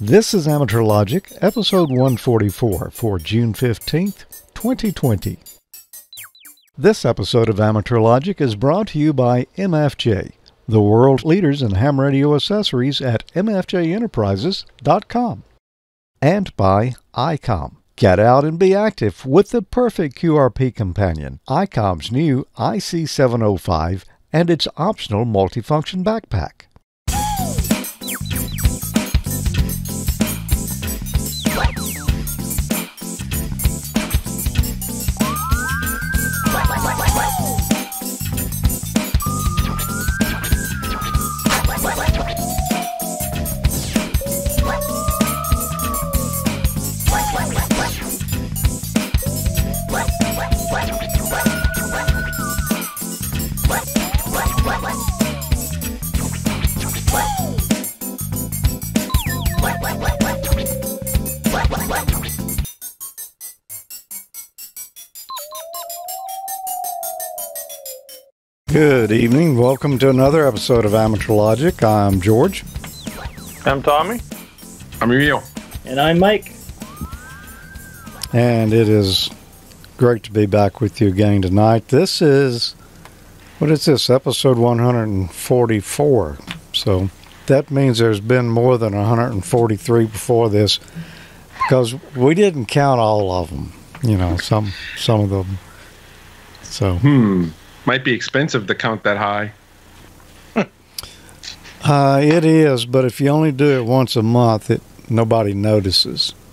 This is Amateur Logic, episode 144 for June 15th, 2020. This episode of Amateur Logic is brought to you by MFJ, the world leaders in ham radio accessories at mfjenterprises.com, and by ICOM. Get out and be active with the perfect QRP companion, ICOM's new IC705 and its optional multifunction backpack. Good evening. Welcome to another episode of Amateur Logic. I'm George. I'm Tommy. I'm Emil. And I'm Mike. And it is great to be back with you again tonight. This is, what is this, episode 144. So that means there's been more than 143 before this because we didn't count all of them. You know, some some of them. So. Hmm. Might be expensive to count that high. uh, it is, but if you only do it once a month, it nobody notices.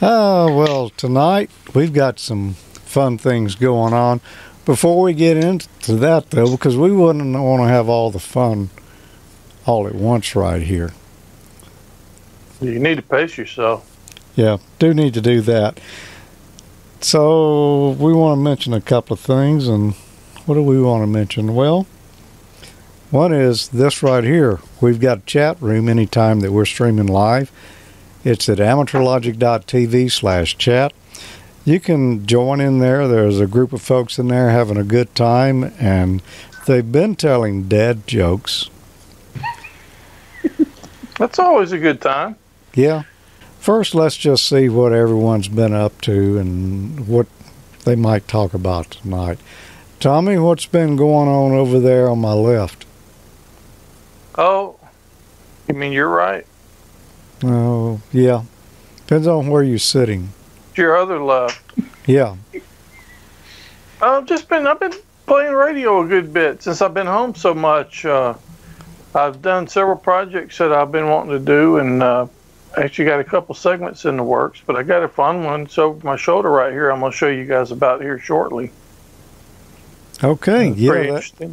Oh, well, tonight we've got some fun things going on. Before we get into that, though, because we wouldn't want to have all the fun all at once right here. You need to pace yourself. Yeah, do need to do that. So we want to mention a couple of things, and what do we want to mention? Well, one is this right here. We've got a chat room anytime that we're streaming live. It's at amateurlogic.tv slash chat. You can join in there. There's a group of folks in there having a good time, and they've been telling dad jokes. That's always a good time. Yeah. First, let's just see what everyone's been up to and what they might talk about tonight. Tommy, what's been going on over there on my left? Oh, you mean you're right? Oh, yeah. Depends on where you're sitting. Your other left. Yeah. I've just been I've been playing radio a good bit since I've been home so much. Uh, I've done several projects that I've been wanting to do, and uh, actually got a couple segments in the works. But I got a fun one. So my shoulder right here, I'm going to show you guys about here shortly. Okay. Yeah. That,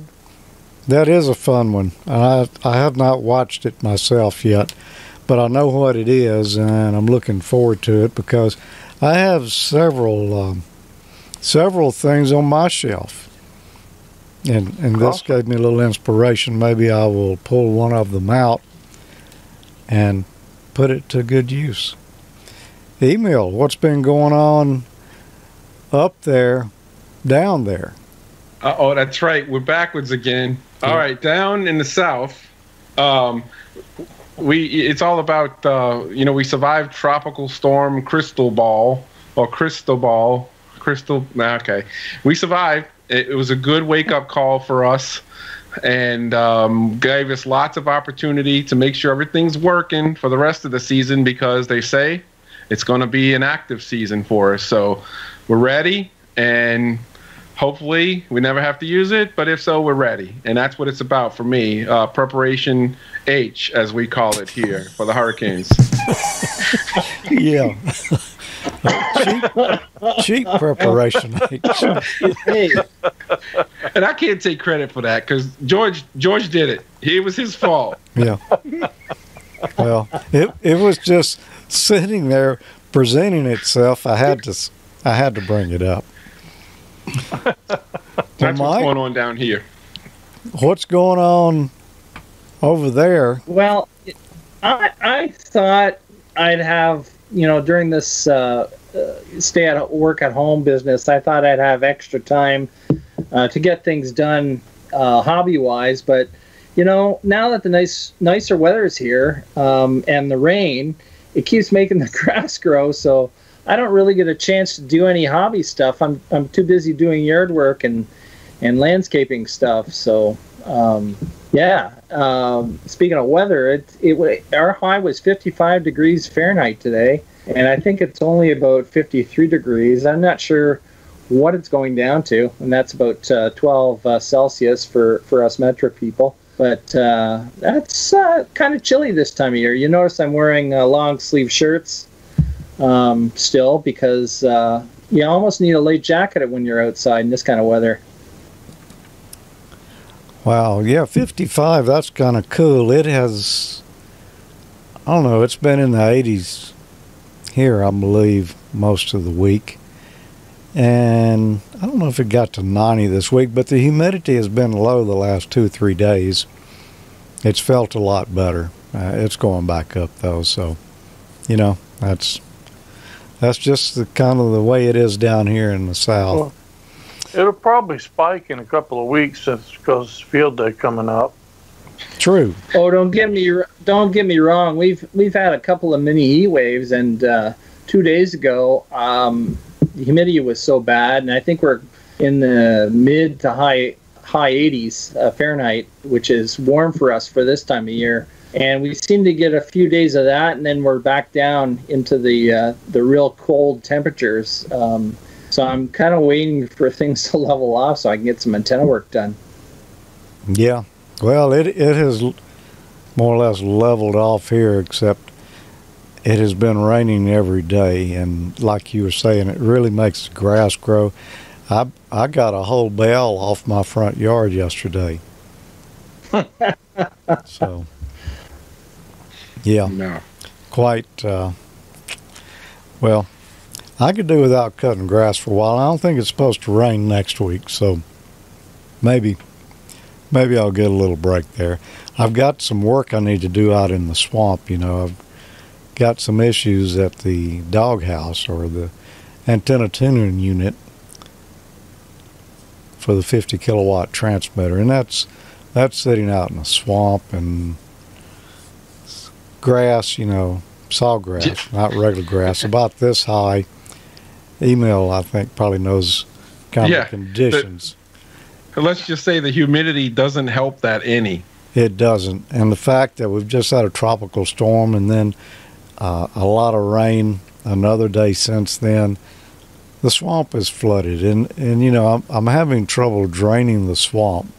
that is a fun one. I I have not watched it myself yet, but I know what it is, and I'm looking forward to it because I have several um, several things on my shelf. And and this Awesome. gave me a little inspiration. Maybe I will pull one of them out and put it to good use. Emil, what's been going on up there, down there? Uh, oh, that's right. We're backwards again. All right, down in the south, um, we it's all about uh, you know we survived tropical storm Cristobal or Crystal Ball, Crystal. nah, Okay, we survived. It, it was a good wake up call for us, and um, gave us lots of opportunity to make sure everything's working for the rest of the season because they say it's going to be an active season for us. So we're ready and hopefully we never have to use it but if so we're ready and that's what it's about for me uh, preparation h as we call it here for the hurricanes Yeah. cheap, cheap preparation. Hey, and i can't take credit for that because george george did it it was his fault yeah. Well, it it was just sitting there presenting itself. I had to I had to bring it up. that's Mike? what's going on down here What's going on over there? well, I I thought I'd have you know during this uh, uh, stay at work at home business, I thought I'd have extra time uh, to get things done uh, hobby wise, but you know, now that the nice nicer weather is here um, and the rain, it keeps making the grass grow. So I don't really get a chance to do any hobby stuff. I'm I'm too busy doing yard work and and landscaping stuff. So um, yeah. Um, speaking of weather, it it our high was 55 degrees Fahrenheit today, and I think it's only about 53 degrees. I'm not sure what it's going down to, and that's about uh, 12 uh, Celsius for for us Metro people. But uh, that's uh, kind of chilly this time of year. You notice I'm wearing uh, long sleeve shirts um, still because uh, you almost need a light jacket when you're outside in this kind of weather. Wow, yeah, 55, that's kind of cool. It has, I don't know, it's been in the 80s here, I believe, most of the week. And I don't know if it got to 90 this week, but the humidity has been low the last two or three days. It's felt a lot better. Uh, it's going back up though, so you know that's that's just the kind of the way it is down here in the south. It'll probably spike in a couple of weeks since because field day coming up. True. Oh, don't get me don't get me wrong. We've we've had a couple of mini heat waves, and uh, two days ago, um, the humidity was so bad, and I think we're in the mid to high high 80s uh, Fahrenheit, which is warm for us for this time of year. And we seem to get a few days of that, and then we're back down into the uh, the real cold temperatures. Um, so I'm kind of waiting for things to level off so I can get some antenna work done. Yeah, well, it it has more or less leveled off here, except it has been raining every day, and like you were saying, it really makes the grass grow. I I got a whole bale off my front yard yesterday. so, yeah, No. quite. Uh, well, I could do without cutting grass for a while. I don't think it's supposed to rain next week, so maybe maybe I'll get a little break there. I've got some work I need to do out in the swamp. You know, I've got some issues at the doghouse or the antenna tuning unit for the 50 kilowatt transmitter, and that's that's sitting out in the swamp and grass. You know, sawgrass, not regular grass, about this high. Emil, I think, probably knows kind Yeah, of conditions. Let's just say the humidity doesn't help that any. It doesn't. And the fact that we've just had a tropical storm and then uh, a lot of rain another day since then, the swamp is flooded. And, and you know, I'm, I'm having trouble draining the swamp.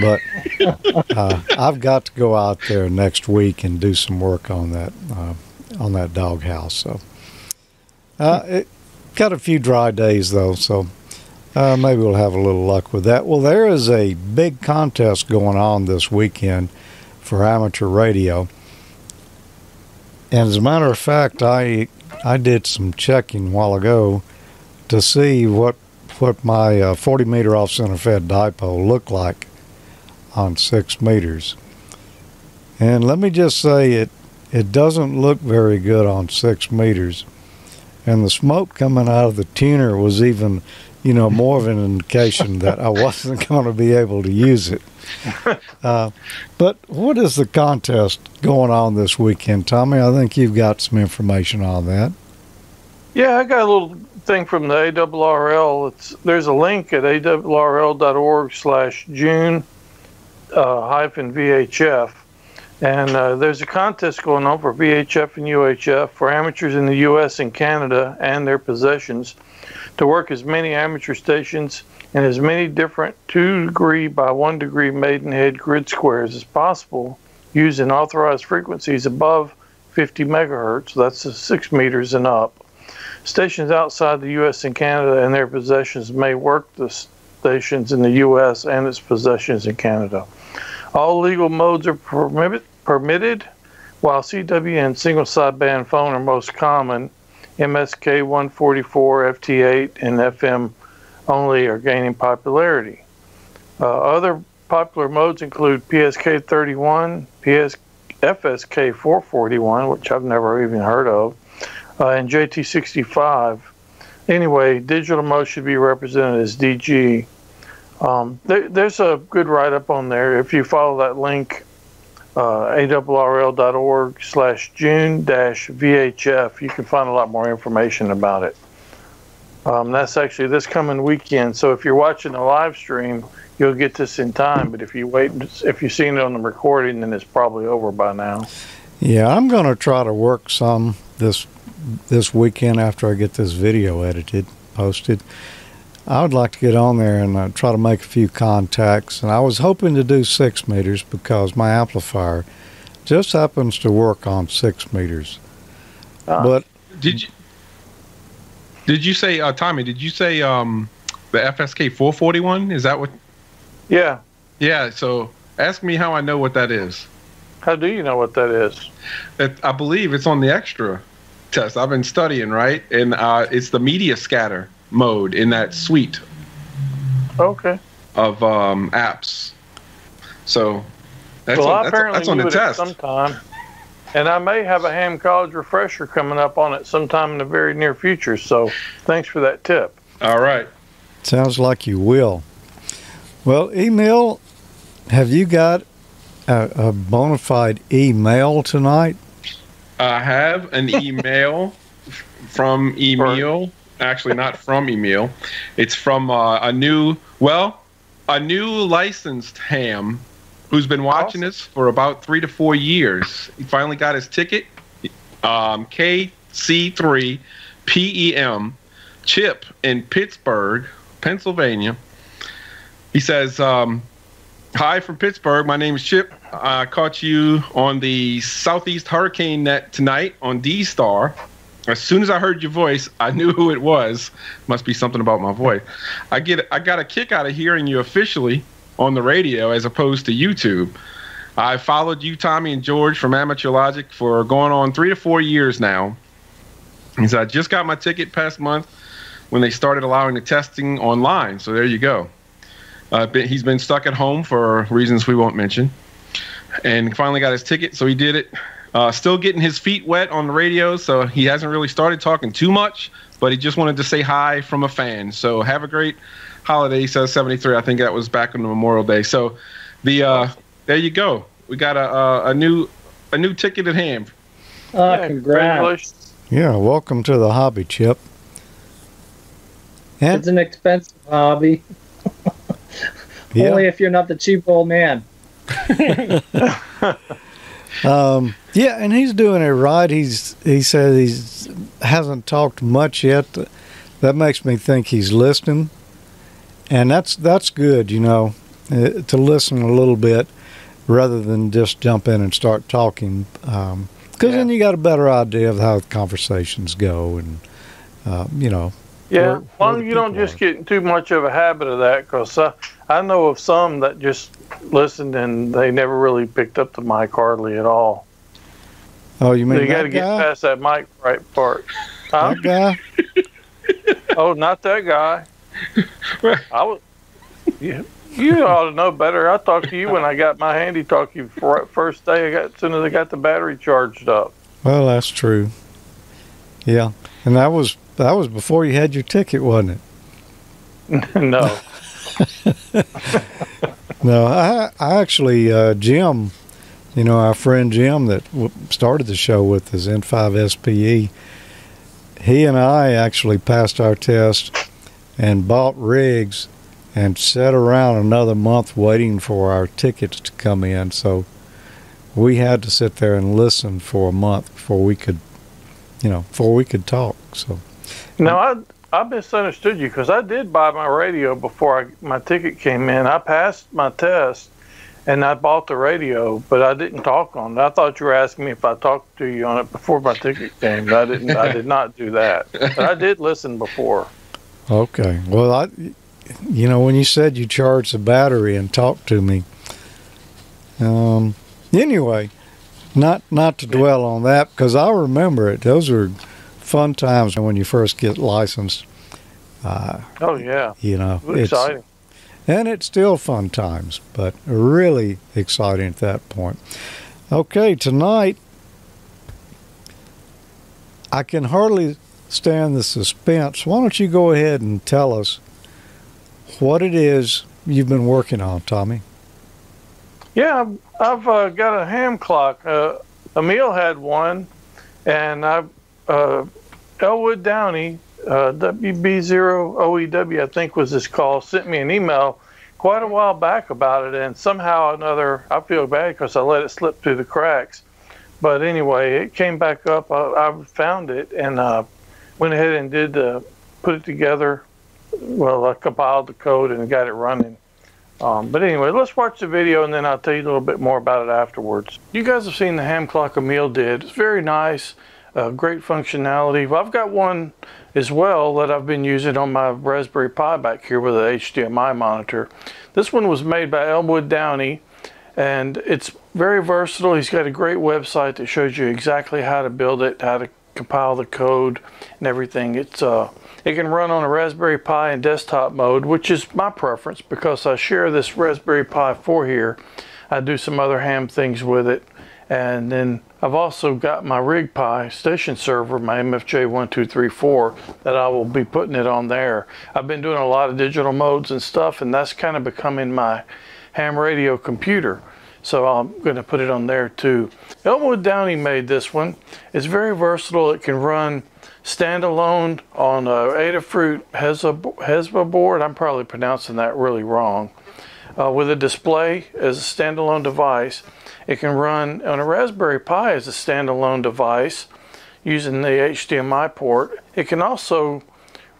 But uh, I've got to go out there next week and do some work on that uh, on that doghouse. So uh, it got a few dry days though, so uh, maybe we'll have a little luck with that. Well, there is a big contest going on this weekend for amateur radio. And as a matter of fact, I I did some checking a while ago to see what what my uh, 40 meter off center fed dipole looked like on six meters. And let me just say it it doesn't look very good on six meters. And the smoke coming out of the tuner was even you know, more of an indication that I wasn't going to be able to use it. Uh, but what is the contest going on this weekend, Tommy? I think you've got some information on that. Yeah, I got a little thing from the ARRL. It's there's a link at arrl.org slash June uh, hyphen VHF, and uh, there's a contest going on for VHF and UHF for amateurs in the U.S. and Canada and their possessions to work as many amateur stations in as many different 2 degree by 1 degree Maidenhead grid squares as possible using authorized frequencies above 50 megahertz, that's the 6 meters and up. Stations outside the U.S. and Canada and their possessions may work the stations in the U.S. and its possessions in Canada. All legal modes are permit, permitted, while CW and single sideband phone are most common. MSK 144, FT8, and FM only are gaining popularity. Uh, other popular modes include PSK 31, PS, FSK 441, which I've never even heard of, uh, and JT65. Anyway, digital mode should be represented as DG. Um, there, there's a good write up on there. If you follow that link, uh, arrl.org slash June dash VHF, you can find a lot more information about it. Um, that's actually this coming weekend. So if you're watching the live stream, you'll get this in time. But if you wait, if you've seen it on the recording, then it's probably over by now. Yeah, I'm going to try to work some this this weekend after I get this video edited, posted. I would like to get on there and uh, try to make a few contacts. And I was hoping to do six meters because my amplifier just happens to work on six meters. Ah. But Did you did you say uh, Tommy? Did you say um, the FSK 441? Is that what? Yeah. Yeah. So ask me how I know what that is. How do you know what that is? It, I believe it's on the extra test. I've been studying, right? And uh, it's the meteor scatter mode in that suite Okay. of um, apps. So that's well, on, I that's, apparently that's on the it test. sometime, and I may have a Ham College refresher coming up on it sometime in the very near future. So, thanks for that tip. All right. sounds like you will. Well, Emil, have you got a, a bona fide email tonight? I have an email from Emil. Actually, not from Emil. It's from uh, a new, well, a new licensed ham who's been watching this for about three to four years. He finally got his ticket. Um, KC3 PEM Chip in Pittsburgh, Pennsylvania. He says, um, Hi from Pittsburgh. My name is Chip. I caught you on the Southeast Hurricane Net tonight on D Star. As soon as I heard your voice, I knew who it was. Must be something about my voice. I get I got a kick out of hearing you officially on the radio as opposed to YouTube. I followed you, Tommy, and George from Amateur Logic for going on three to four years now. Said, I just got my ticket past month when they started allowing the testing online. So there you go. Uh, he's been stuck at home for reasons we won't mention, and finally got his ticket, so he did it. Uh, still getting his feet wet on the radio, so he hasn't really started talking too much, but he just wanted to say hi from a fan. So have a great holiday. He says 73. I think that was back on the Memorial Day. So the uh, there you go. We got a, a, a new a new ticket at hand. Oh, Yeah, congrats. Yeah, welcome to the hobby, Chip. And It's an expensive hobby. yeah, Only if you're not the cheap old man. Um, yeah, and he's doing it right. He's he said he's hasn't talked much yet. That makes me think he's listening, and that's that's good. You know, uh, to listen a little bit rather than just jump in and start talking. Because then you got a better idea of how the conversations go, and uh, you know. Yeah, Where- as long as you don't just get too much of a habit of that, because uh, I know of some that just listened and they never really picked up the mic hardly at all. Oh, you mean So mean you got to get past that mic right part. Huh? That guy? oh, not that guy. I was. You, you ought to know better. I talked to you when I got my handy talkie for first day. I got as soon as I got the battery charged up. Well, that's true. Yeah, and that was that was before you had your ticket, wasn't it? no. No, I, I actually, uh, Jim, you know, our friend Jim that w- started the show with us, N5SPE, E, he and I actually passed our test and bought rigs and sat around another month waiting for our tickets to come in. So we had to sit there and listen for a month before we could, you know, before we could talk. So, No, I I misunderstood you because I did buy my radio before I, my ticket came in. I passed my test, and I bought the radio, but I didn't talk on it. I thought you were asking me if I talked to you on it before my ticket came. I didn't. I did not do that. But I did listen before. okay. Well, I, you know, when you said you charged the battery and talked to me, um, anyway, not not to dwell on that because I remember it. Those were fun times when you first get licensed. Uh, Oh yeah, you know, it was exciting. and it's still fun times, but really exciting at that point. Okay, tonight I can hardly stand the suspense. Why don't you go ahead and tell us what it is you've been working on, Tommy? Yeah, I've, I've uh, got a ham clock. Uh, Emil had one, and I, uh, Elwood Downey, uh, WB0OEW, I think was his call, sent me an email quite a while back about it, and somehow or another, I feel bad because I let it slip through the cracks. But anyway, it came back up. I, I found it and uh, went ahead and did uh, put it together. Well, I compiled the code and got it running. Um, but anyway, let's watch the video and then I'll tell you a little bit more about it afterwards. You guys have seen the ham clock Emil did. It's very nice, uh, great functionality. Well, I've got one as well that I've been using on my Raspberry Pi back here with an HDMI monitor. This one was made by Elwood Downey and it's very versatile. He's got a great website that shows you exactly how to build it, how to compile the code and everything. It's uh, it can run on a Raspberry Pi in desktop mode, which is my preference because I share this Raspberry Pi 4 here. I do some other ham things with it. And then I've also got my RigPi station server, my MFJ1234, that I will be putting it on there. I've been doing a lot of digital modes and stuff, and that's kind of becoming my ham radio computer. So I'm going to put it on there too. Elwood Downey made this one. It's very versatile. It can run standalone on a Adafruit Hesba board. I'm probably pronouncing that really wrong. Uh, with a display as a standalone device. It can run on a Raspberry Pi as a standalone device using the HDMI port. It can also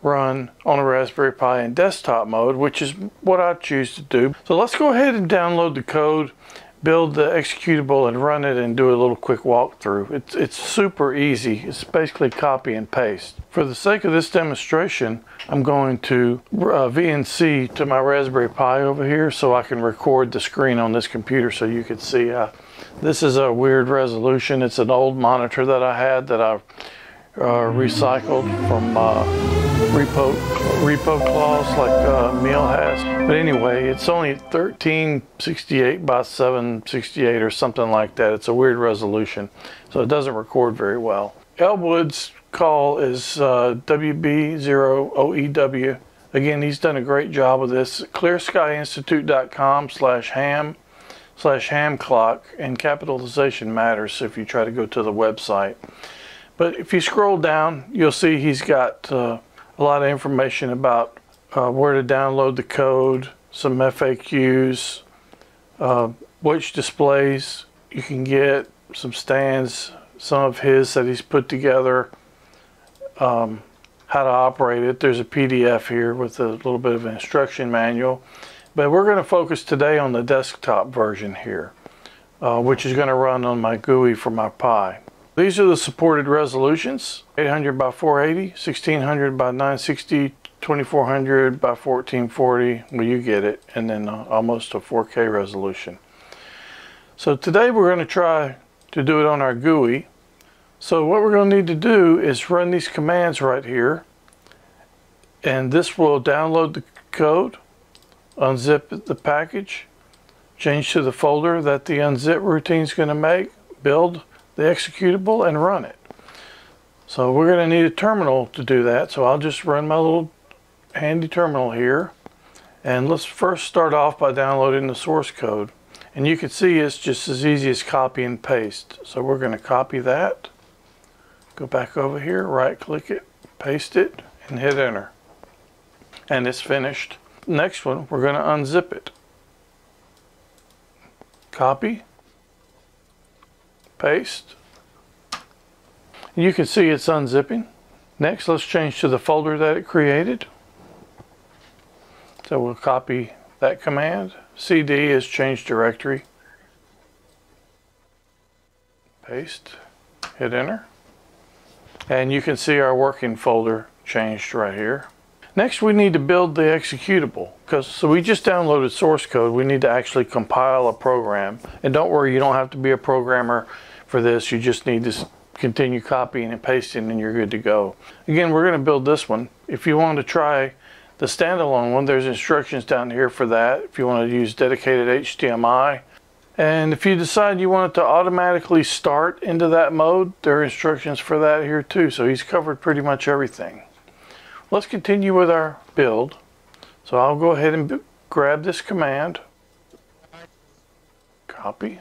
run on a Raspberry Pi in desktop mode, which is what I choose to do. So let's go ahead and download the code, build the executable and run it and do a little quick walkthrough. It's, it's super easy. It's basically copy and paste. For the sake of this demonstration, I'm going to uh, VNC to my Raspberry Pi over here so I can record the screen on this computer so you can see. Uh, this is a weird resolution. It's an old monitor that I had that I recycled from uh, repo repo clause like uh, Emil has. But anyway, it's only 1368 by 768 or something like that. It's a weird resolution, so it doesn't record very well. Elwood's call is uh, WB0OEW. Again, he's done a great job with this. ClearSkyInstitute.com slash ham slash ham clock and capitalization matters if you try to go to the website. But if you scroll down, you'll see he's got uh, a lot of information about uh, where to download the code, some FAQs, uh, which displays you can get, some stands, some of his that he's put together, um, how to operate it. There's a PDF here with a little bit of an instruction manual. But we're going to focus today on the desktop version here, uh, which is going to run on my GUI for my Pi. These are the supported resolutions, 800 by 480, 1600 by 960, 2400 by 1440, well you get it, and then uh, almost a 4K resolution. So today we're going to try to do it on our GUI. So what we're going to need to do is run these commands right here, and this will download the code, unzip the package, change to the folder that the unzip routine is going to make, build, the executable and run it. So we're going to need a terminal to do that. So I'll just run my little handy terminal here. And let's first start off by downloading the source code. And you can see it's just as easy as copy and paste. So we're going to copy that, go back over here, right click it, paste it, and hit enter. And it's finished. Next one, we're going to unzip it. Copy, paste. You can see it's unzipping. Next, let's change to the folder that it created. So we'll copy that command. CD is change directory. Paste, hit enter. And you can see our working folder changed right here. Next, we need to build the executable because so we just downloaded source code. We need to actually compile a program. And don't worry, you don't have to be a programmer for this. You just need to continue copying and pasting and you're good to go. Again, we're going to build this one. If you want to try the standalone one, there's instructions down here for that. If you want to use dedicated HDMI. And if you decide you want it to automatically start into that mode, there are instructions for that here too. So he's covered pretty much everything. Let's continue with our build. So I'll go ahead and grab this command, copy,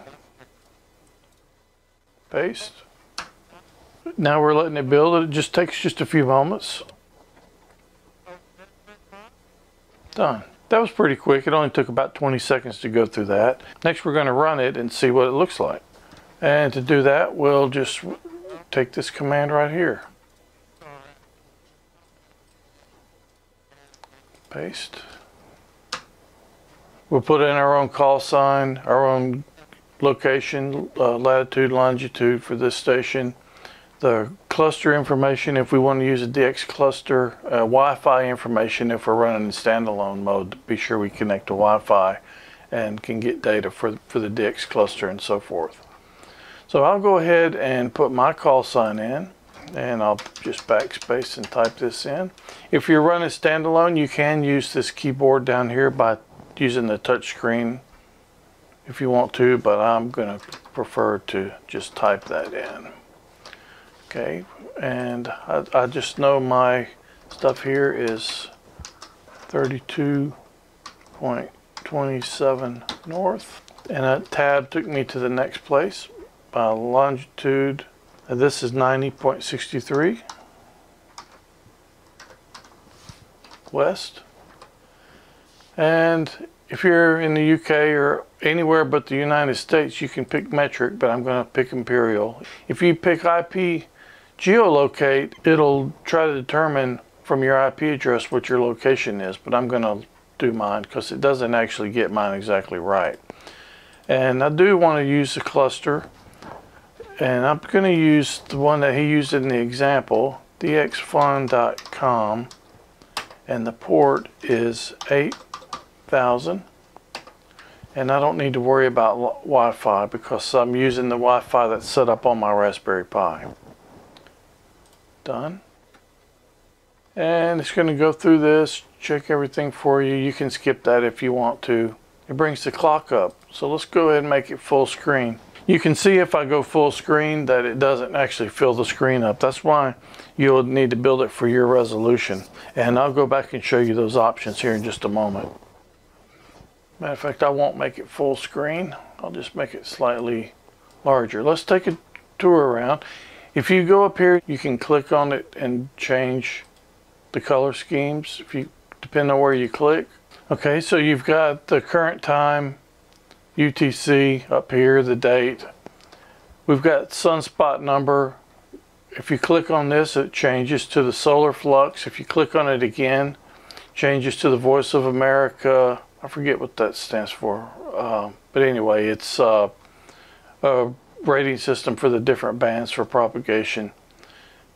paste. Now we're letting it build. It just takes just a few moments. Done. That was pretty quick. It only took about 20 seconds to go through that. Next we're going to run it and see what it looks like. And to do that, we'll just take this command right here. Paste. We'll put in our own call sign, our own location, uh, latitude, longitude for this station. The cluster information if we want to use a DX cluster, uh, Wi-Fi information if we're running in standalone mode. Be sure we connect to Wi-Fi and can get data for, for the DX cluster and so forth. So I'll go ahead and put my call sign in and I'll just backspace and type this in. If you're running standalone, you can use this keyboard down here by using the touch screen if you want to, but I'm going to prefer to just type that in. Okay, and I, I just know my stuff here is 32.27 north, and that tab took me to the next place uh, longitude, uh, this is 90.63 west. And if you're in the UK or anywhere but the United States, you can pick metric, but I'm going to pick imperial. If you pick IP geolocate, it'll try to determine from your IP address what your location is, but I'm going to do mine because it doesn't actually get mine exactly right. And I do want to use the cluster and I'm going to use the one that he used in the example, dxfun.com, and the port is 8000. And I don't need to worry about Wi-Fi because I'm using the Wi-Fi that's set up on my Raspberry Pi. Done. And it's going to go through this, check everything for you. You can skip that if you want to. It brings the clock up. So let's go ahead and make it full screen. You can see if I go full screen that it doesn't actually fill the screen up. That's why you'll need to build it for your resolution. And I'll go back and show you those options here in just a moment. Matter of fact, I won't make it full screen. I'll just make it slightly larger. Let's take a tour around. If you go up here, you can click on it and change the color schemes, if you depend on where you click. Okay, so you've got the current time, UTC up here, the date. We've got sunspot number. If you click on this, it changes to the solar flux. If you click on it again, changes to the Voice of America. I forget what that stands for. Uh, but anyway, it's uh, a rating system for the different bands for propagation.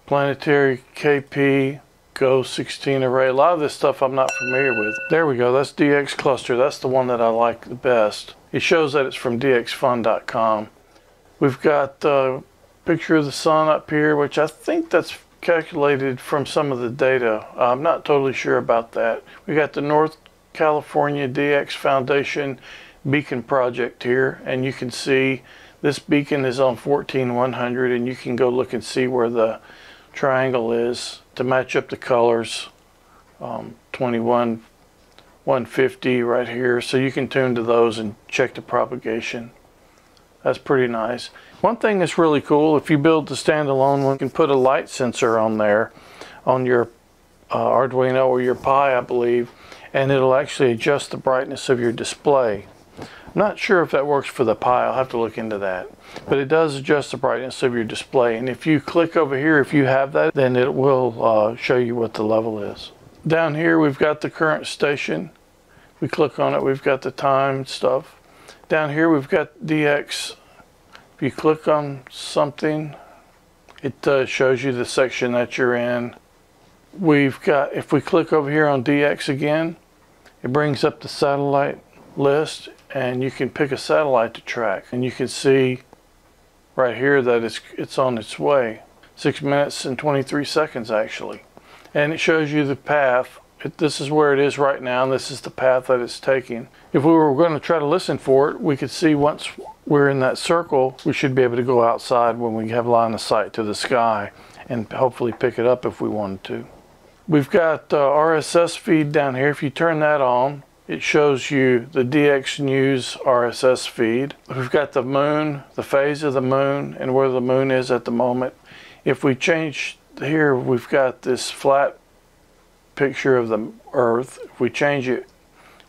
Planetary KP, GOES 16 array. A lot of this stuff I'm not familiar with. There we go. That's DX cluster. That's the one that I like the best. It shows that it's from dxfun.com. We've got a picture of the sun up here, which I think that's calculated from some of the data. I'm not totally sure about that. We got the North California DX Foundation beacon project here, and you can see this beacon is on 14100, and you can go look and see where the triangle is to match up the colors. Um, 21 150 right here so you can tune to those and check the propagation that's pretty nice one thing that's really cool if you build the standalone one you can put a light sensor on there on your uh, Arduino or your Pi I believe and it'll actually adjust the brightness of your display I'm not sure if that works for the Pi I'll have to look into that but it does adjust the brightness of your display and if you click over here if you have that then it will uh, show you what the level is down here we've got the current station. We click on it, we've got the time stuff. Down here we've got DX. If you click on something, it uh, shows you the section that you're in. We've got, if we click over here on DX again, it brings up the satellite list and you can pick a satellite to track and you can see right here that it's, it's on its way. Six minutes and 23 seconds actually and it shows you the path. It, this is where it is right now, and this is the path that it's taking. If we were going to try to listen for it, we could see once we're in that circle, we should be able to go outside when we have line of sight to the sky and hopefully pick it up if we wanted to. We've got uh, RSS feed down here. If you turn that on, it shows you the DX News RSS feed. We've got the moon, the phase of the moon, and where the moon is at the moment. If we change here, we've got this flat picture of the Earth. If we change it,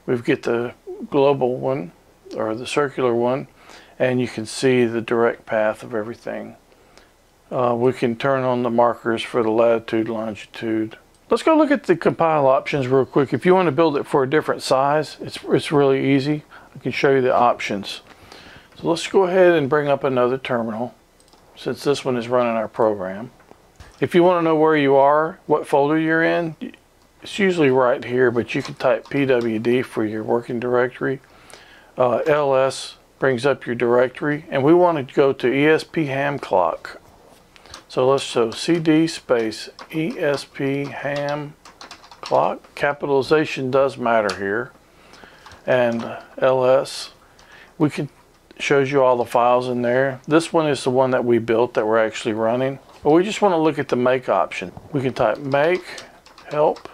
we get the global one or the circular one, and you can see the direct path of everything. Uh, we can turn on the markers for the latitude, longitude, Let's go look at the compile options real quick. If you want to build it for a different size, it's, it's really easy. I can show you the options. So let's go ahead and bring up another terminal since this one is running our program. If you want to know where you are, what folder you're in, it's usually right here, but you can type pwd for your working directory. Uh, ls brings up your directory, and we want to go to ESP ham clock. So let's show CD space ESP ham clock. Capitalization does matter here. And LS. We can shows you all the files in there. This one is the one that we built that we're actually running. But we just want to look at the make option. We can type make help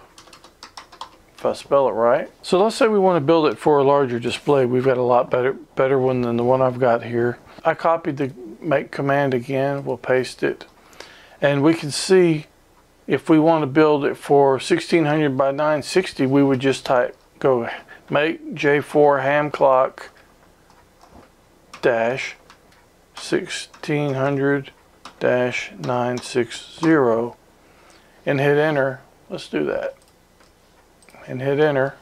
if I spell it right. So let's say we want to build it for a larger display. We've got a lot better better one than the one I've got here. I copied the make command again. We'll paste it. And we can see if we want to build it for 1600 by 960, we would just type, go make J4 ham clock dash 1600 dash 960 and hit enter. Let's do that. And hit enter.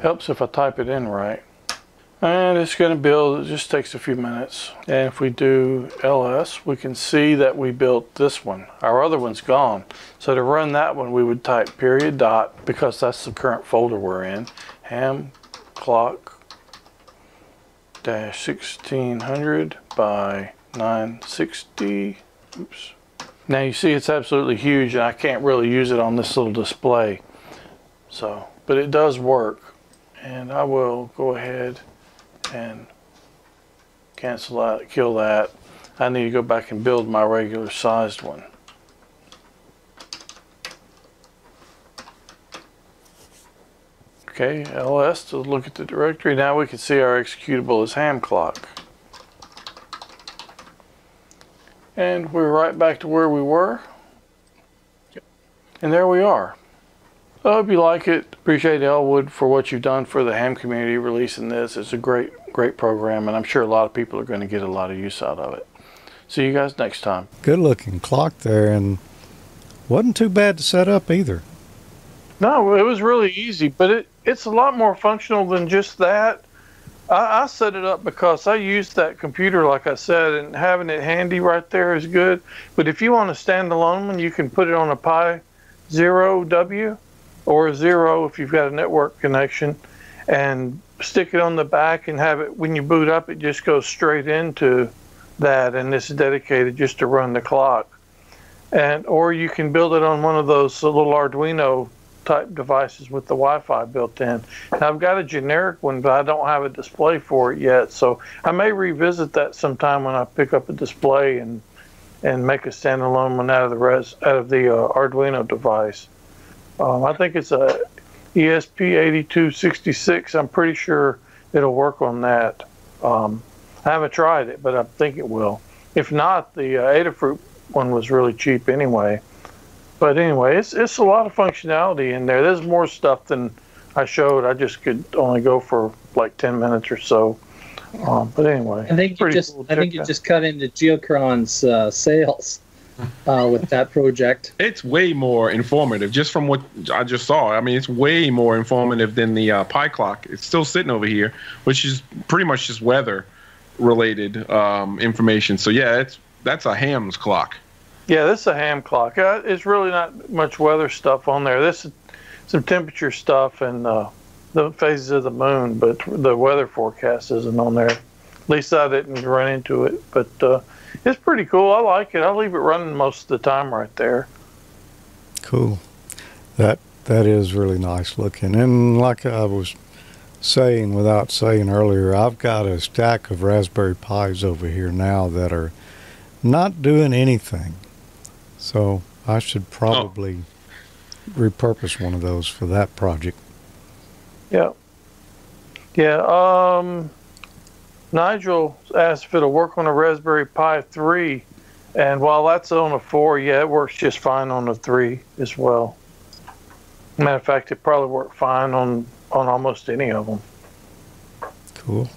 Helps if I type it in right. And it's going to build, it just takes a few minutes. And if we do ls, we can see that we built this one. Our other one's gone. So to run that one, we would type period dot, because that's the current folder we're in, ham clock dash 1600 by 960. Oops. Now you see it's absolutely huge and I can't really use it on this little display. So, but it does work. And I will go ahead and cancel that, kill that. I need to go back and build my regular sized one. Okay, ls to look at the directory. Now we can see our executable is ham clock. And we're right back to where we were. And there we are. I hope you like it. Appreciate Elwood for what you've done for the ham community releasing this. It's a great, great program, and I'm sure a lot of people are going to get a lot of use out of it. See you guys next time. Good looking clock there, and wasn't too bad to set up either. No, it was really easy, but it, it's a lot more functional than just that. I, I set it up because I used that computer, like I said, and having it handy right there is good. But if you want a standalone one, you can put it on a Pi Zero W or zero if you've got a network connection and stick it on the back and have it when you boot up it just goes straight into that and it's dedicated just to run the clock. And or you can build it on one of those little arduino type devices with the wi-fi built in. I've got a generic one but i don't have a display for it yet so i may revisit that sometime when i pick up a display and and make a standalone one out of the res out of the uh, arduino device um, I think it's a ESP8266. I'm pretty sure it'll work on that. Um, I haven't tried it, but I think it will. If not, the uh, Adafruit one was really cheap anyway. But anyway, it's it's a lot of functionality in there. There's more stuff than I showed. I just could only go for like 10 minutes or so. Um, but anyway, I think you just cool I think you just cut into Geochron's uh, sales uh, with that project. It's way more informative, just from what I just saw. I mean, it's way more informative than the uh, Pi clock. It's still sitting over here, which is pretty much just weather related um, information. So yeah, it's that's a ham's clock. Yeah, this is a ham clock. Uh, it's really not much weather stuff on there. This is some temperature stuff and uh, the phases of the moon, but the weather forecast isn't on there. At least I didn't run into it, but uh, it's pretty cool. I like it. I leave it running most of the time right there. Cool. That that is really nice looking. And like I was saying without saying earlier, I've got a stack of Raspberry Pis over here now that are not doing anything. So I should probably oh. repurpose one of those for that project. Yeah. Yeah. Um, Nigel asked if it'll work on a Raspberry Pi 3. And while that's on a 4, yeah, it works just fine on a 3 as well. Matter of fact, it probably worked fine on, on almost any of them. Cool.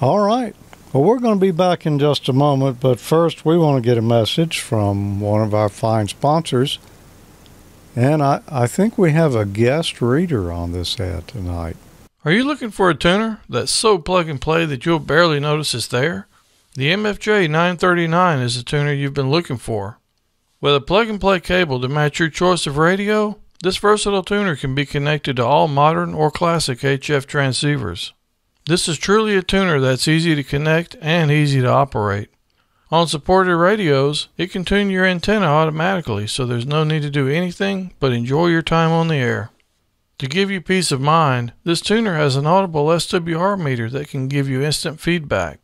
All right. Well, we're going to be back in just a moment, but first we want to get a message from one of our fine sponsors. And I, I think we have a guest reader on this ad tonight. Are you looking for a tuner that's so plug and play that you'll barely notice it's there? The MFJ 939 is the tuner you've been looking for. With a plug and play cable to match your choice of radio, this versatile tuner can be connected to all modern or classic HF transceivers. This is truly a tuner that's easy to connect and easy to operate. On supported radios, it can tune your antenna automatically so there's no need to do anything but enjoy your time on the air. To give you peace of mind, this tuner has an audible SWR meter that can give you instant feedback.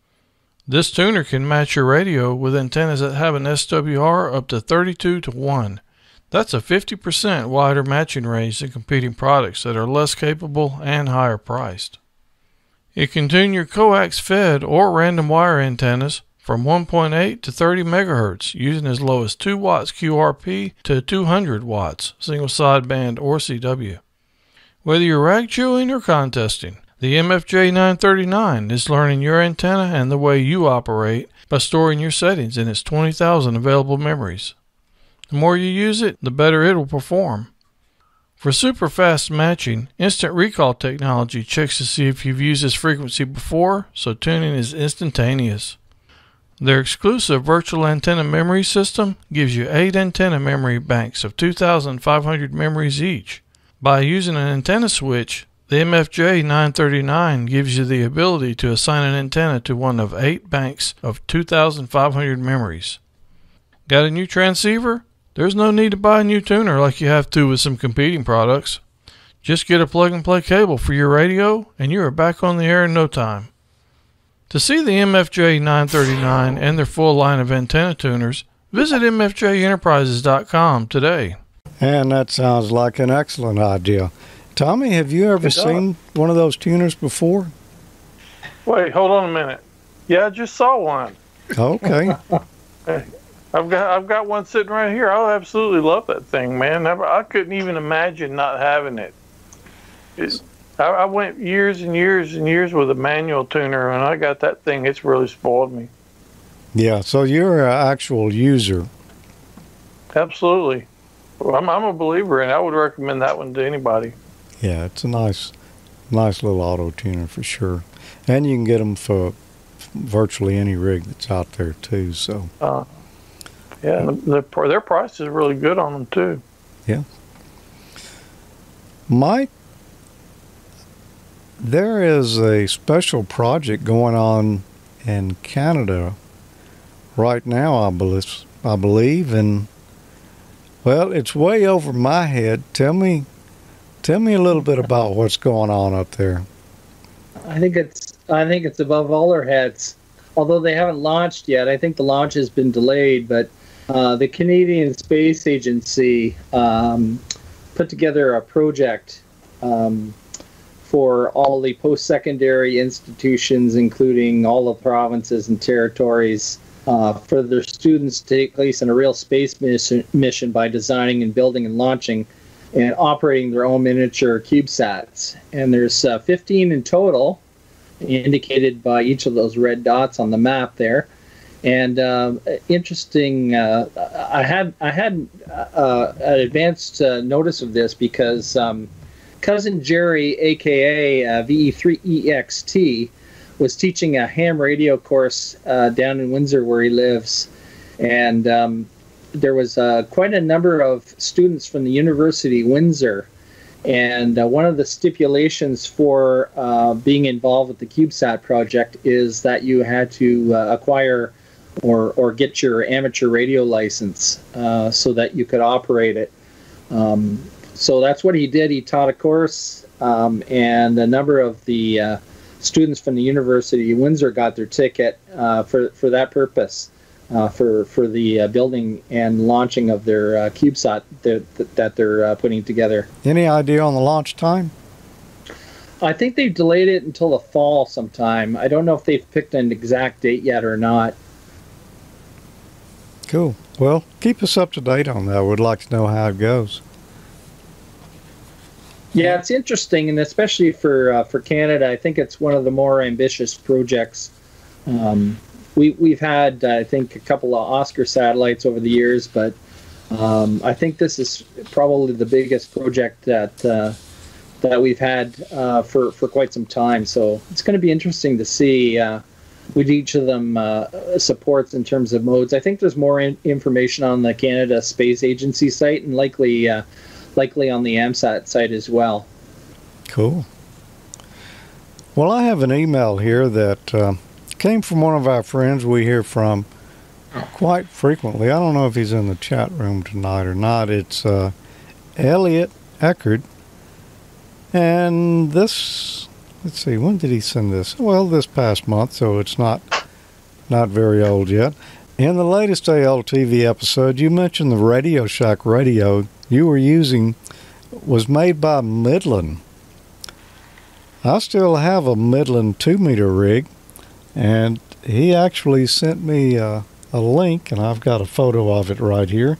This tuner can match your radio with antennas that have an SWR up to 32 to 1. That's a 50% wider matching range than competing products that are less capable and higher priced. It can tune your coax fed or random wire antennas from 1.8 to 30 MHz using as low as 2 watts QRP to 200 watts single sideband or CW. Whether you're rag chewing or contesting, the MFJ 939 is learning your antenna and the way you operate by storing your settings in its 20,000 available memories. The more you use it, the better it will perform. For super fast matching, instant recall technology checks to see if you've used this frequency before, so tuning is instantaneous. Their exclusive virtual antenna memory system gives you 8 antenna memory banks of 2,500 memories each. By using an antenna switch, the MFJ 939 gives you the ability to assign an antenna to one of 8 banks of 2,500 memories. Got a new transceiver? There's no need to buy a new tuner like you have to with some competing products. Just get a plug and play cable for your radio, and you are back on the air in no time. To see the MFJ 939 and their full line of antenna tuners, visit MFJEnterprises.com today. And that sounds like an excellent idea. Tommy, have you ever seen one of those tuners before? Wait, hold on a minute. Yeah, I just saw one. Okay. I've got I've got one sitting right here. I absolutely love that thing, man. Never, I couldn't even imagine not having it. It's, I, I went years and years and years with a manual tuner, and I got that thing. It's really spoiled me. yeah, so you're an actual user. Absolutely. Well, I'm I'm a believer, and I would recommend that one to anybody. Yeah, it's a nice, nice little auto tuner for sure. And you can get them for virtually any rig that's out there too. So Uh, yeah, and the, the, their price is really good on them too. Yeah. Mike, there is a special project going on in Canada right now, I believe, I believe, and well, it's way over my head. Tell me, tell me a little bit about what's going on up there. I think it's I think it's above all our heads. Although they haven't launched yet, I think the launch has been delayed. But uh, the Canadian Space Agency um, put together a project um, for all the post-secondary institutions, including all the provinces and territories, uh, for their students to take place in a real space mission, mission by designing and building and launching and operating their own miniature CubeSats. And there's uh, 15 in total, indicated by each of those red dots on the map there. And um, interesting, uh, I had I had uh, an advanced uh, notice of this because um, cousin Jerry, aka uh, VE3EXT, was teaching a ham radio course uh, down in Windsor where he lives, and um, there was uh, quite a number of students from the University Windsor. And uh, one of the stipulations for uh, being involved with the CubeSat project is that you had to uh, acquire or, or get your amateur radio license uh, so that you could operate it. Um, so that's what he did. He taught a course, um, and a number of the students from the University of Windsor got their ticket uh, for, for that purpose uh, for for the uh, building and launching of their uh, CubeSat that, that they're uh, putting together. Any idea on the launch time? I think they've delayed it until the fall sometime. I don't know if they've picked an exact date yet or not. Cool. Well, keep us up to date on that. We'd like to know how it goes. Yeah, it's interesting, and especially for uh, for Canada, I think it's one of the more ambitious projects. Um, we we've had, uh, I think, a couple of Oscar satellites over the years, but um, I think this is probably the biggest project that uh, that we've had uh, for for quite some time. So it's going to be interesting to see uh, what each of them uh, supports in terms of modes. I think there's more in- information on the Canada Space Agency site, and likely likely on the AMSAT site as well. Cool. Well, I have an email here that uh, came from one of our friends we hear from quite frequently. I don't know if he's in the chat room tonight or not. It's uh, Elliot Eckerd. And this, let's see, when did he send this? Well, this past month, so it's not not very old yet. In the latest ALTV episode, you mentioned the Radio Shack radio you were using was made by Midland. I still have a Midland 2 meter rig, and he actually sent me uh, a link, and I've got a photo of it right here.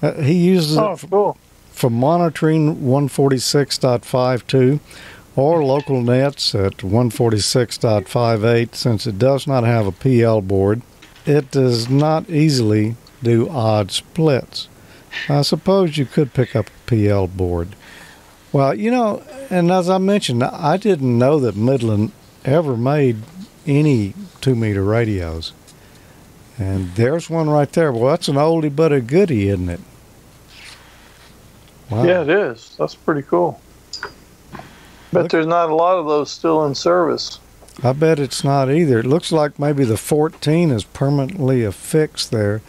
Uh, he uses oh, it cool. for monitoring 146.52 or local nets at 146.58 since it does not have a PL board. It does not easily do odd splits. I suppose you could pick up a PL board. Well, you know, and as I mentioned, I didn't know that Midland ever made any two meter radios. And there's one right there. Well, that's an oldie but a goodie, isn't it? Wow. Yeah, it is. That's pretty cool. Bet Look, there's not a lot of those still in service. I bet it's not either. It looks like maybe the 14 is permanently affixed there.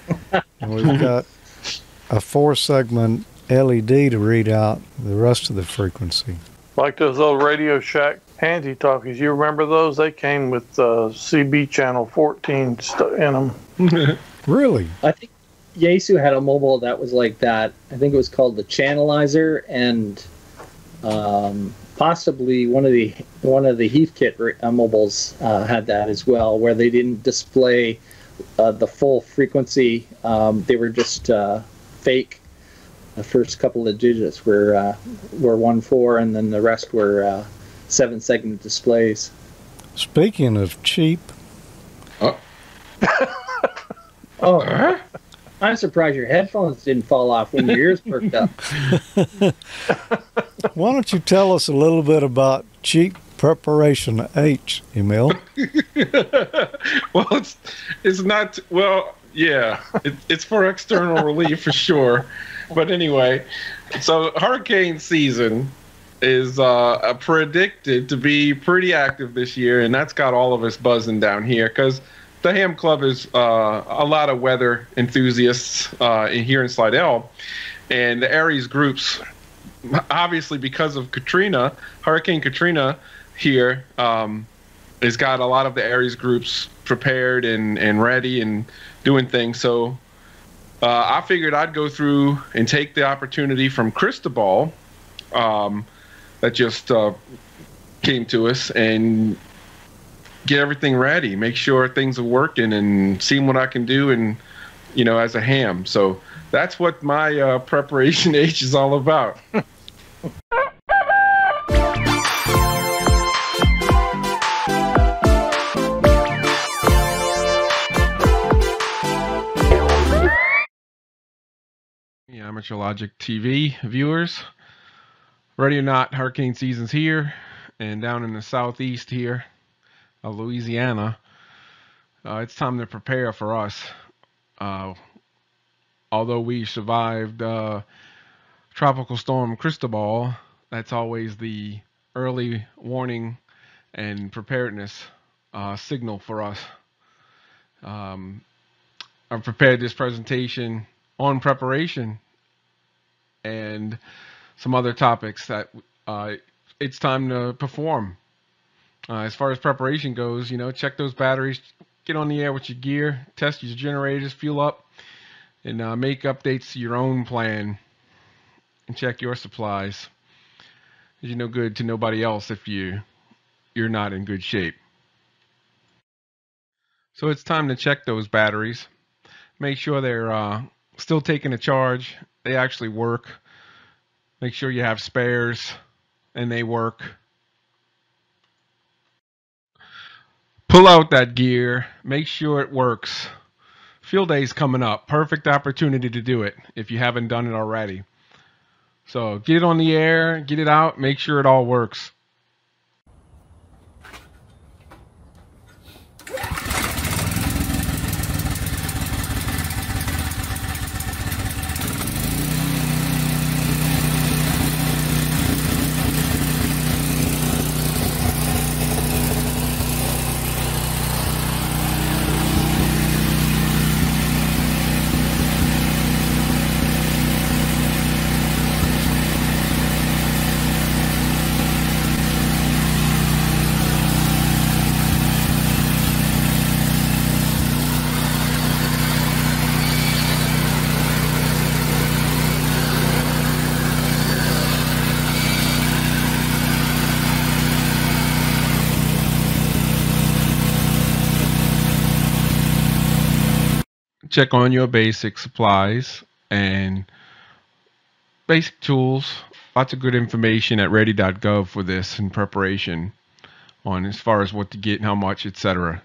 and we've got a four segment LED to read out the rest of the frequency. Like those old Radio Shack handy talkies. You remember those? They came with uh, CB channel 14 in them. really? I think Yaesu had a mobile that was like that. I think it was called the Channelizer, and um, possibly one of the one of the Heathkit uh, mobiles uh, had that as well, where they didn't display uh, the full frequency. Um, they were just uh, fake. The first couple of digits were uh, were one four, and then the rest were uh, seven segment displays. Speaking of cheap. Oh. oh. I'm surprised your headphones didn't fall off when your ears perked up. Why don't you tell us a little bit about cheap preparation H, Emil? well, it's it's not well yeah, it, it's for external relief for sure. But anyway, so hurricane season is uh, predicted to be pretty active this year, and that's got all of us buzzing down here because the Ham Club is uh, a lot of weather enthusiasts uh, in here in Slidell, and the ARES groups, obviously because of Katrina, Hurricane Katrina here, um, has got a lot of the ARES groups prepared and, and ready and doing things. So uh, I figured I'd go through and take the opportunity from Cristobal um, that just uh, came to us and get everything ready, make sure things are working, and seeing what I can do, and you know, as a ham. So that's what my uh, preparation age is all about. Amateur Logic TV viewers. Ready or not, hurricane season's here, and down in the southeast here of Louisiana, uh, it's time to prepare for us. Uh, although we survived uh, Tropical Storm Cristobal, that's always the early warning and preparedness uh, signal for us. Um, I've prepared this presentation on preparation and some other topics that uh, it's time to perform. Uh, as far as preparation goes, you know, check those batteries, get on the air with your gear, test your generators, fuel up, and uh, make updates to your own plan and check your supplies. You're no good to nobody else if you you're not in good shape. So it's time to check those batteries. Make sure they're uh, still taking a charge. They actually work. Make sure you have spares and they work. Pull out that gear. Make sure it works. Field day is coming up. Perfect opportunity to do it if you haven't done it already. So get it on the air, get it out, make sure it all works. Check on your basic supplies and basic tools. Lots of good information at ready.gov for this in preparation on as far as what to get and how much, etc.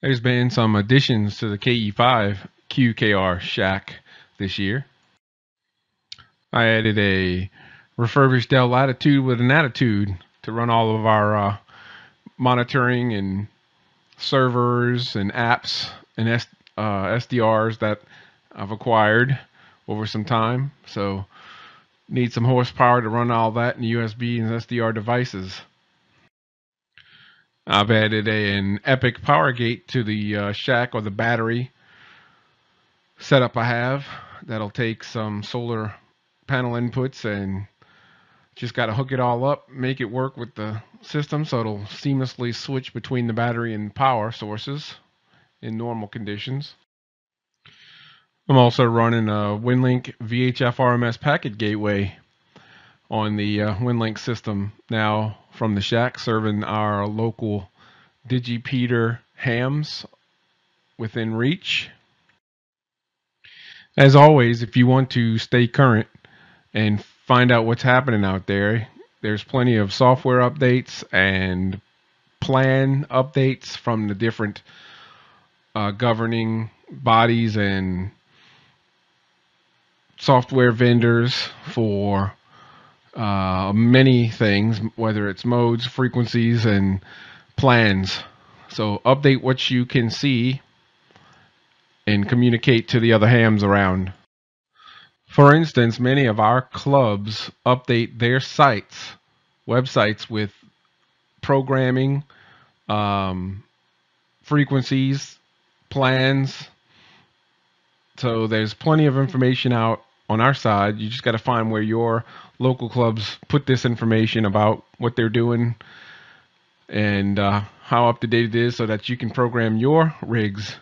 There's been some additions to the KE5 QKR shack this year. I added a refurbished Dell Latitude with an attitude to run all of our uh, monitoring and servers and apps and S- uh, SDRs that I've acquired over some time. So need some horsepower to run all that in USB and SDR devices. I've added a, an Epic power gate to the uh, shack or the battery setup I have. That'll take some solar panel inputs and just got to hook it all up, make it work with the system so it'll seamlessly switch between the battery and power sources in normal conditions. I'm also running a WinLink VHF RMS packet gateway on the uh, WinLink system now from the shack serving our local Digipeater hams within reach. As always, if you want to stay current and find out what's happening out there, there's plenty of software updates and plan updates from the different uh, governing bodies and software vendors for uh, many things, whether it's modes, frequencies, and plans. So update what you can see and communicate to the other hams around. For instance, many of our clubs update their sites, websites with programming, um, frequencies, plans. So there's plenty of information out on our side. You just got to find where your local clubs put this information about what they're doing and uh, how up to date it is so that you can program your rigs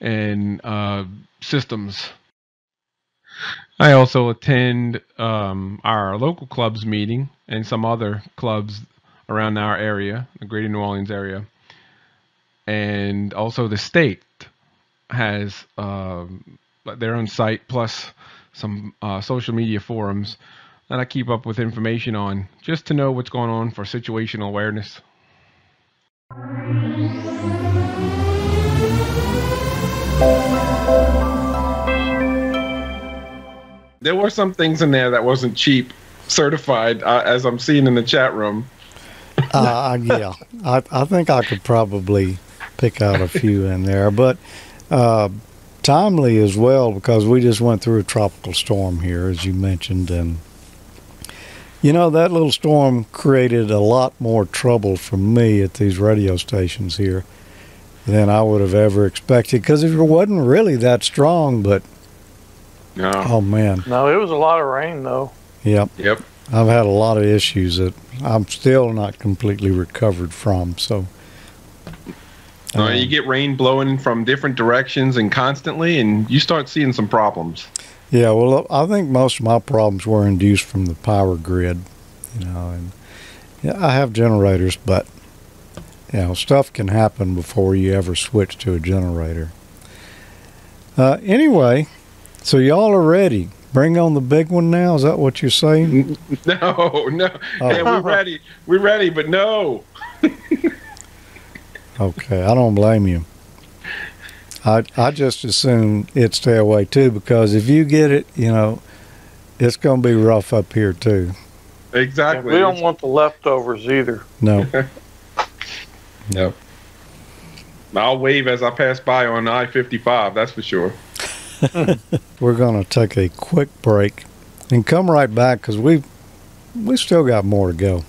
and uh, systems. I also attend um, our local clubs meeting and some other clubs around our area, the greater New Orleans area. And also the state has um, their own site plus some uh, social media forums that I keep up with information on just to know what's going on for situational awareness. There were some things in there that wasn't cheap certified, uh, as I'm seeing in the chat room. uh, yeah, I, I think I could probably pick out a few in there, but uh, timely as well because we just went through a tropical storm here, as you mentioned, and you know that little storm created a lot more trouble for me at these radio stations here than I would have ever expected because it wasn't really that strong, but no. oh man, No, it was a lot of rain though. yep, Yep. I've had a lot of issues that I'm still not completely recovered from. So. Uh, um, you get rain blowing from different directions and constantly, and you start seeing some problems. Yeah, well, I think most of my problems were induced from the power grid. You know, and yeah, I have generators, but you know, stuff can happen before you ever switch to a generator. Uh, anyway, so y'all are ready. Bring on the big one now. Is that what you're saying? No, no. Oh. Hey, we're ready. We're ready, but no. Okay, I don't blame you. I I just assume it stay away too because if you get it, you know, it's going to be rough up here too. Exactly. We don't want the leftovers either. No, No. I'll wave as I pass by on I 55, that's for sure. we're going to take a quick break and come right back because we've, we still got more to go.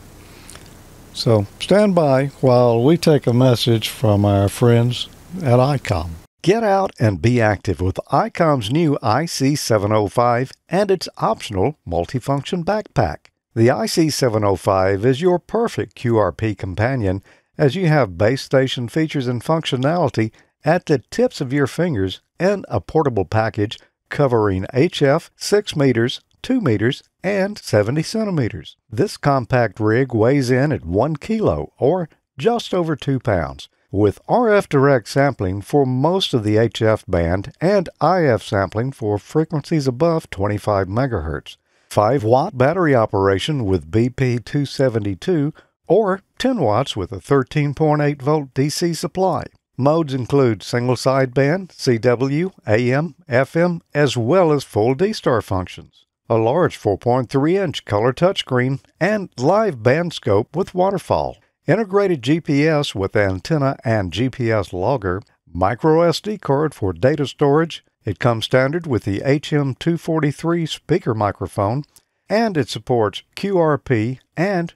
So stand by while we take a message from our friends at ICOM. Get out and be active with ICOM's new IC705 and its optional multifunction backpack. The IC705 is your perfect QRP companion as you have base station features and functionality at the tips of your fingers and a portable package covering HF 6 meters, 2 meters, and 70 centimeters. This compact rig weighs in at 1 kilo or just over 2 pounds with RF direct sampling for most of the HF band and IF sampling for frequencies above 25 MHz. 5 watt battery operation with BP272 or 10 watts with a 13.8 volt DC supply. Modes include single sideband, CW, AM, FM, as well as full D-Star functions. A large 4.3 inch color touchscreen and live band scope with waterfall integrated GPS with antenna and GPS logger, micro SD card for data storage. It comes standard with the HM243 speaker microphone, and it supports QRP and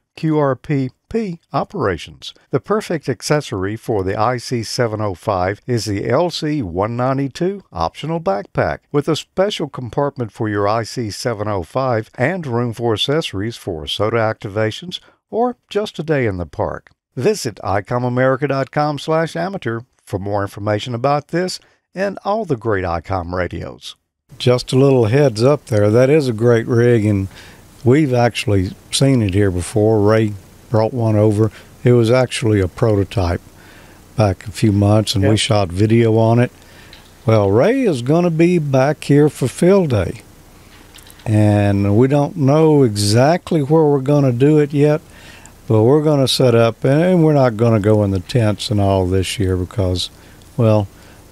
QRPP operations. The perfect accessory for the IC705 is the LC192 optional backpack with a special compartment for your IC705 and room for accessories for SOTA activations or just a day in the park. Visit icomamerica.com slash amateur for more information about this and all the great ICOM radios. Just a little heads up there, that is a great rig and we've actually seen it here before. Ray brought one over. It was actually a prototype back a few months and we shot video on it. Well, Ray is going to be back here for field day. And we don't know exactly where we're going to do it yet, but we're going to set up, and we're not going to go in the tents and all this year because, well,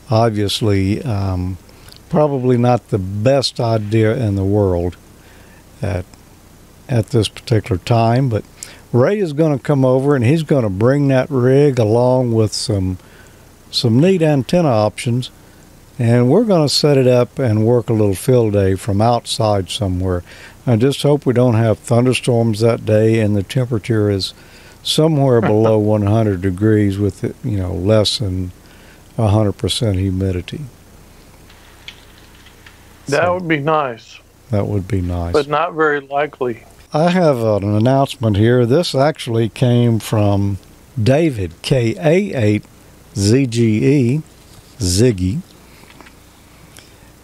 obviously, um, probably not the best idea in the world at at this particular time. But Ray is going to come over, and he's going to bring that rig along with some some neat antenna options, and we're going to set it up and work a little field day from outside somewhere. I just hope we don't have thunderstorms that day and the temperature is somewhere below 100 degrees with it, you know less than 100% humidity. That So would be nice, that would be nice. but not very likely. I have an announcement here. This actually came from David KA8ZGE Ziggy.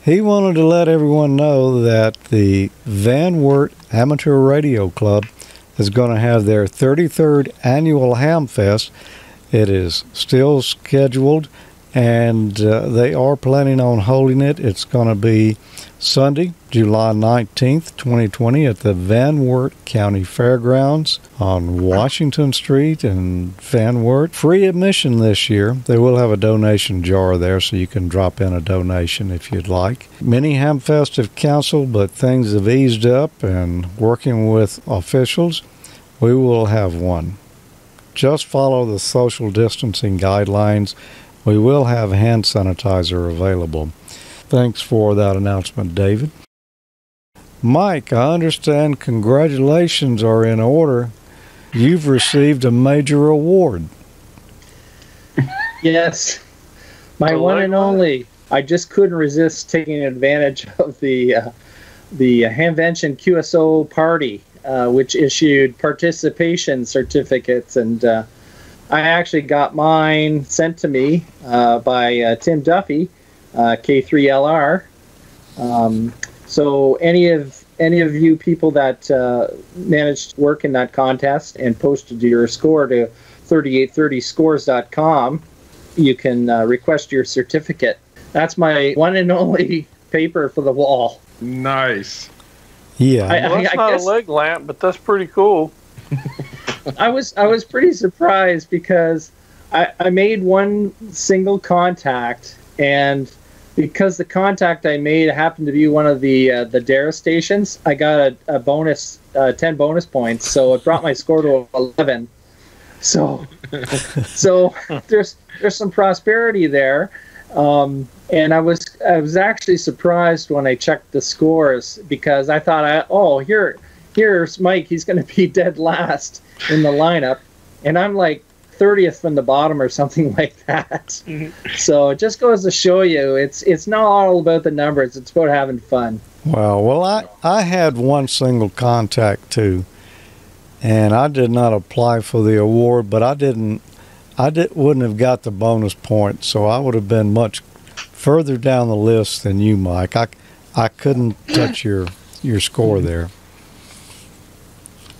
He wanted to let everyone know that the Van Wert Amateur Radio Club is going to have their 33rd annual Ham Fest. It is still scheduled and uh, they are planning on holding it. It's going to be Sunday, July 19th, 2020, at the Van Wert County Fairgrounds on Washington Street in Van Wert. Free admission this year. They will have a donation jar there so you can drop in a donation if you'd like. Many Hamfest have canceled, but things have eased up, and working with officials, we will have one. Just follow the social distancing guidelines. We will have hand sanitizer available. Thanks for that announcement, David. Mike, I understand congratulations are in order. You've received a major award. Yes, my I one like and only. I just couldn't resist taking advantage of the uh, the Hamvention QSO party, uh, which issued participation certificates, and uh, I actually got mine sent to me uh, by uh, Tim Duffy, K3LR. Um, so any of any of you people that uh, managed to work in that contest and posted your score to 3830scores.com, you can uh, request your certificate. That's my one and only paper for the wall. Nice. Yeah. I- Well, that's not guess- a leg lamp, but that's pretty cool. I was I was pretty surprised because I, I made one single contact and because the contact I made happened to be one of the uh, the DARA stations, I got a, a bonus uh, ten bonus points, so it brought my score to eleven. So so there's there's some prosperity there. Um, and I was I was actually surprised when I checked the scores because I thought I oh here here's Mike he's going to be dead last in the lineup and I'm like 30th from the bottom or something like that. So it just goes to show you it's it's not all about the numbers it's about having fun. Wow. Well, I, I had one single contact too, and I did not apply for the award, but I didn't. I did, wouldn't have got the bonus points, so I would have been much further down the list than you, Mike. I, I couldn't touch your your score there.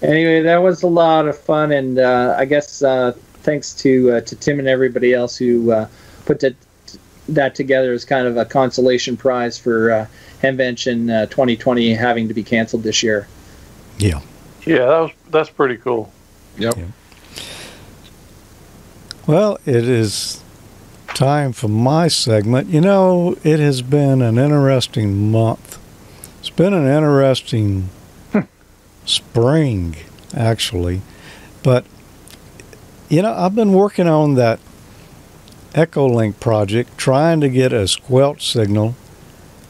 Anyway, that was a lot of fun and uh, I guess uh, thanks to uh, to Tim and everybody else who uh, put that that together as kind of a consolation prize for uh, Hamvention uh, 2020 having to be canceled this year. Yeah. Yeah, that was that's pretty cool. Yep. Yeah. Well, it is time for my segment. You know, it has been an interesting month. It's been an interesting spring, actually. But, you know, I've been working on that Echolink project, trying to get a squelch signal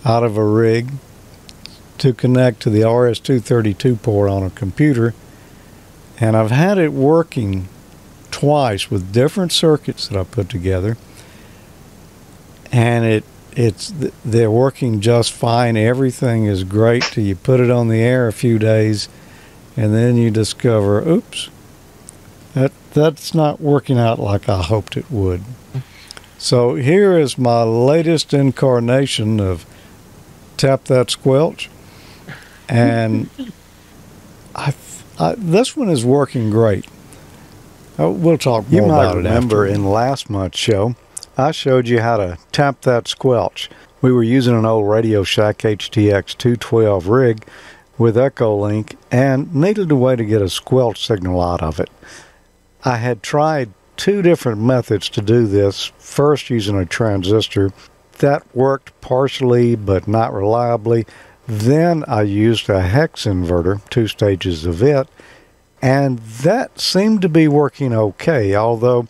out of a rig to connect to the RS-232 port on a computer. And I've had it working twice with different circuits that I put together, and it it's they're working just fine. Everything is great till you put it on the air a few days, and then you discover, oops, that that's not working out like I hoped it would. So here is my latest incarnation of tap that squelch, and I, I this one is working great. Uh, we'll talk more You might about it remember after. in last month's show, I showed you how to tap that squelch. We were using an old Radio Shack HTX 212 rig with Echolink and needed a way to get a squelch signal out of it. I had tried two different methods to do this. First, using a transistor. That worked partially, but not reliably. Then I used a hex inverter, two stages of it, and that seemed to be working okay, although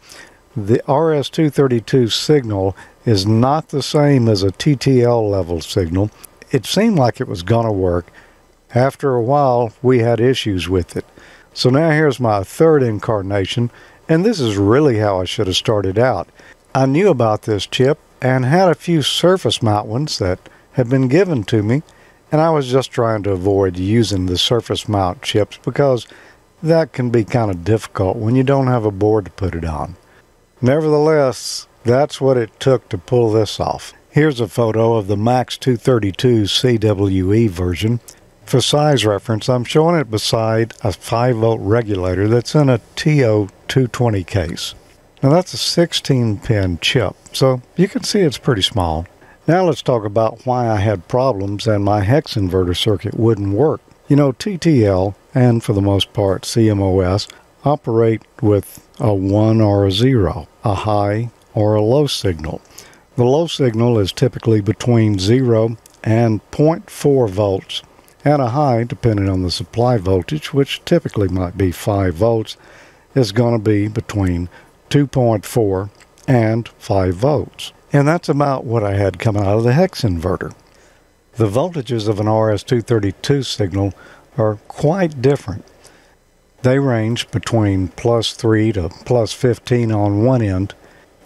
the RS-232 signal is not the same as a TTL level signal. It seemed like it was going to work. After a while, we had issues with it. So now here's my third incarnation, and this is really how I should have started out. I knew about this chip and had a few surface mount ones that had been given to me, and I was just trying to avoid using the surface mount chips because that can be kind of difficult when you don't have a board to put it on. Nevertheless, that's what it took to pull this off. Here's a photo of the Max 232 CWE version. For size reference, I'm showing it beside a 5 volt regulator that's in a TO220 case. Now that's a 16 pin chip, so you can see it's pretty small. Now let's talk about why I had problems and my hex inverter circuit wouldn't work. You know, TTL and for the most part CMOS operate with a 1 or a 0, a high or a low signal. The low signal is typically between 0 and 0.4 volts, and a high, depending on the supply voltage, which typically might be 5 volts, is going to be between 2.4 and 5 volts. And that's about what I had coming out of the hex inverter. The voltages of an RS-232 signal are quite different. They range between plus 3 to plus 15 on one end.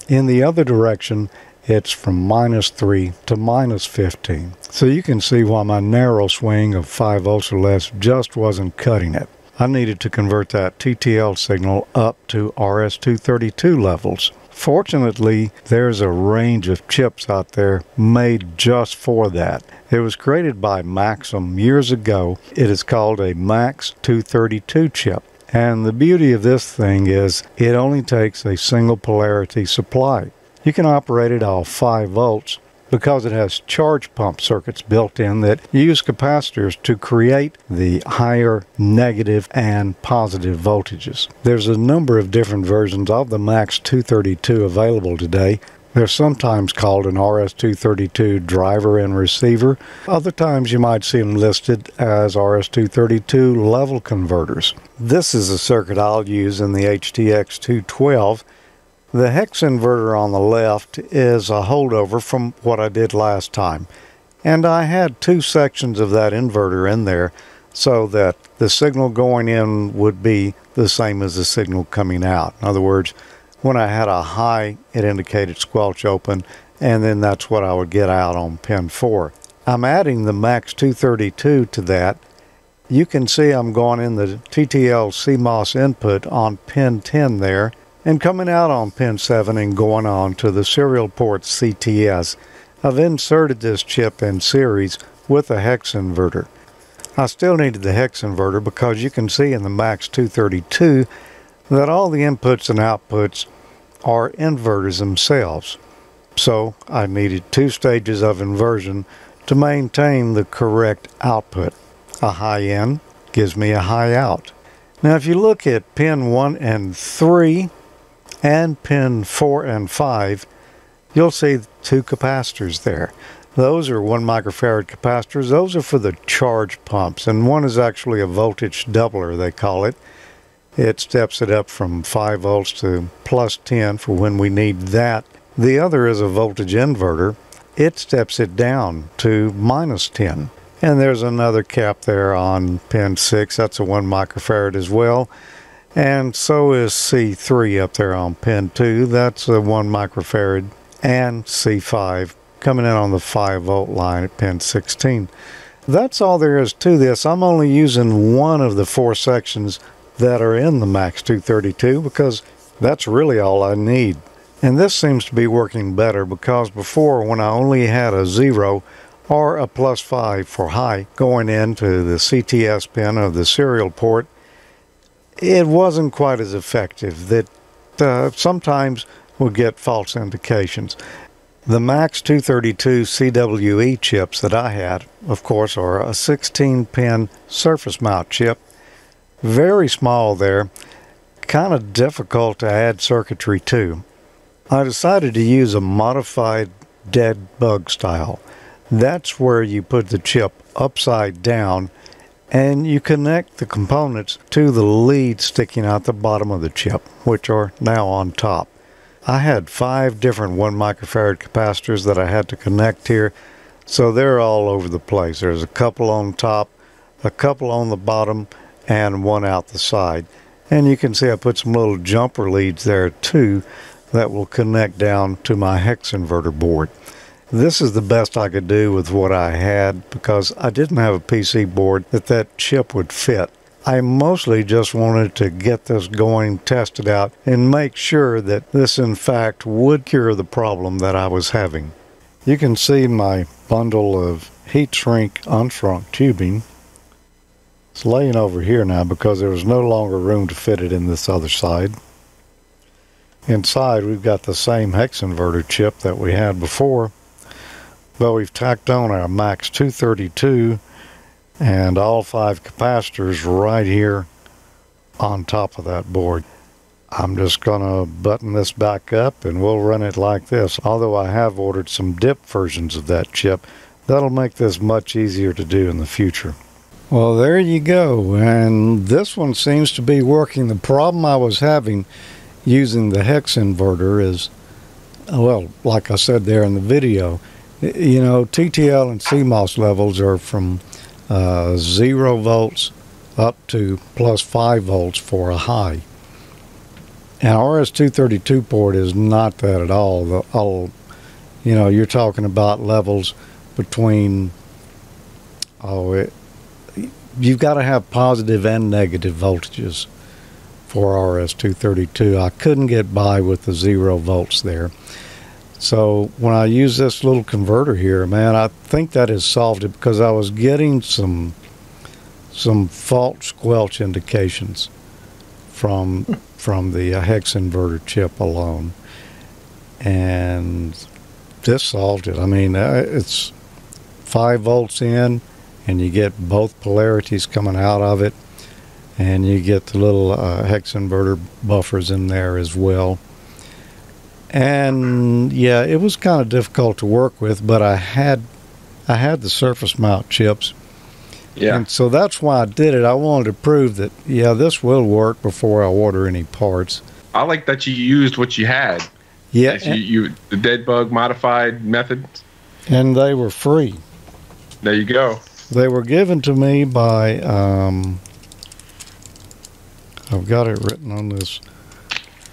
In the other direction, it's from minus 3 to minus 15. So you can see why my narrow swing of 5 volts or less just wasn't cutting it. I needed to convert that TTL signal up to RS-232 levels. Fortunately, there's a range of chips out there made just for that. It was created by Maxim years ago. It is called a Max 232 chip. And the beauty of this thing is it only takes a single polarity supply. You can operate it off 5 volts because it has charge pump circuits built in that use capacitors to create the higher negative and positive voltages. There's a number of different versions of the Max 232 available today. They're sometimes called an RS-232 driver and receiver. Other times you might see them listed as RS-232 level converters. This is a circuit I'll use in the HTX 212 the hex inverter on the left is a holdover from what I did last time. And I had two sections of that inverter in there so that the signal going in would be the same as the signal coming out. In other words, when I had a high, it indicated squelch open, and then that's what I would get out on pin 4. I'm adding the Max 232 to that. You can see I'm going in the TTL CMOS input on pin 10 there and coming out on pin 7 and going on to the serial port CTS, I've inserted this chip in series with a hex inverter. I still needed the hex inverter because you can see in the Max 232 that all the inputs and outputs are inverters themselves. So I needed two stages of inversion to maintain the correct output. A high in gives me a high out. Now if you look at pin 1 and 3, and pin 4 and 5, you'll see two capacitors there. Those are 1 microfarad capacitors. Those are for the charge pumps, and one is actually a voltage doubler, they call it. It steps it up from 5 volts to plus 10 for when we need that. The other is a voltage inverter. It steps it down to minus 10. And there's another cap there on pin 6. That's a 1 microfarad as well. And so is C3 up there on pin 2. That's the 1 microfarad. And C5 coming in on the 5 volt line at pin 16. That's all there is to this. I'm only using one of the four sections that are in the Max 232 because that's really all I need. And this seems to be working better because before when I only had a 0 or a plus 5 for high going into the CTS pin of the serial port, it wasn't quite as effective. That uh, sometimes will get false indications. The Max 232 CWE chips that I had, of course, are a 16 pin surface mount chip. Very small there, kind of difficult to add circuitry to. I decided to use a modified dead bug style. That's where you put the chip upside down and you connect the components to the leads sticking out the bottom of the chip, which are now on top. I had five different 1 microfarad capacitors that I had to connect here, so they're all over the place. There's a couple on top, a couple on the bottom, and one out the side. And you can see I put some little jumper leads there too that will connect down to my hex inverter board. This is the best I could do with what I had because I didn't have a PC board that that chip would fit. I mostly just wanted to get this going, test it out, and make sure that this in fact would cure the problem that I was having. You can see my bundle of heat shrink unshrunk tubing. It's laying over here now because there was no longer room to fit it in this other side. Inside we've got the same hex inverter chip that we had before but we've tacked on our max 232 and all five capacitors right here on top of that board. I'm just to button this back up and we'll run it like this. Although I have ordered some dip versions of that chip, that'll make this much easier to do in the future. Well, there you go. And this one seems to be working. The problem I was having using the hex inverter is, well, like I said there in the video, you know, TTL and CMOS levels are from uh, zero volts up to plus five volts for a high. And RS-232 port is not that at all. The all, you know, you're talking about levels between. Oh, it, you've got to have positive and negative voltages for RS232. I couldn't get by with the zero volts there. So when I use this little converter here, man, I think that has solved it because I was getting some some fault squelch indications from from the hex inverter chip alone, and this solved it. I mean, uh, it's five volts in, and you get both polarities coming out of it, and you get the little uh, hex inverter buffers in there as well and yeah, it was kind of difficult to work with, but I had I had the surface mount chips. Yeah. And so that's why I did it. I wanted to prove that yeah, this will work before I order any parts. I like that you used what you had. Yeah. You, you the dead bug modified method. And they were free. There you go. They were given to me by um, I've got it written on this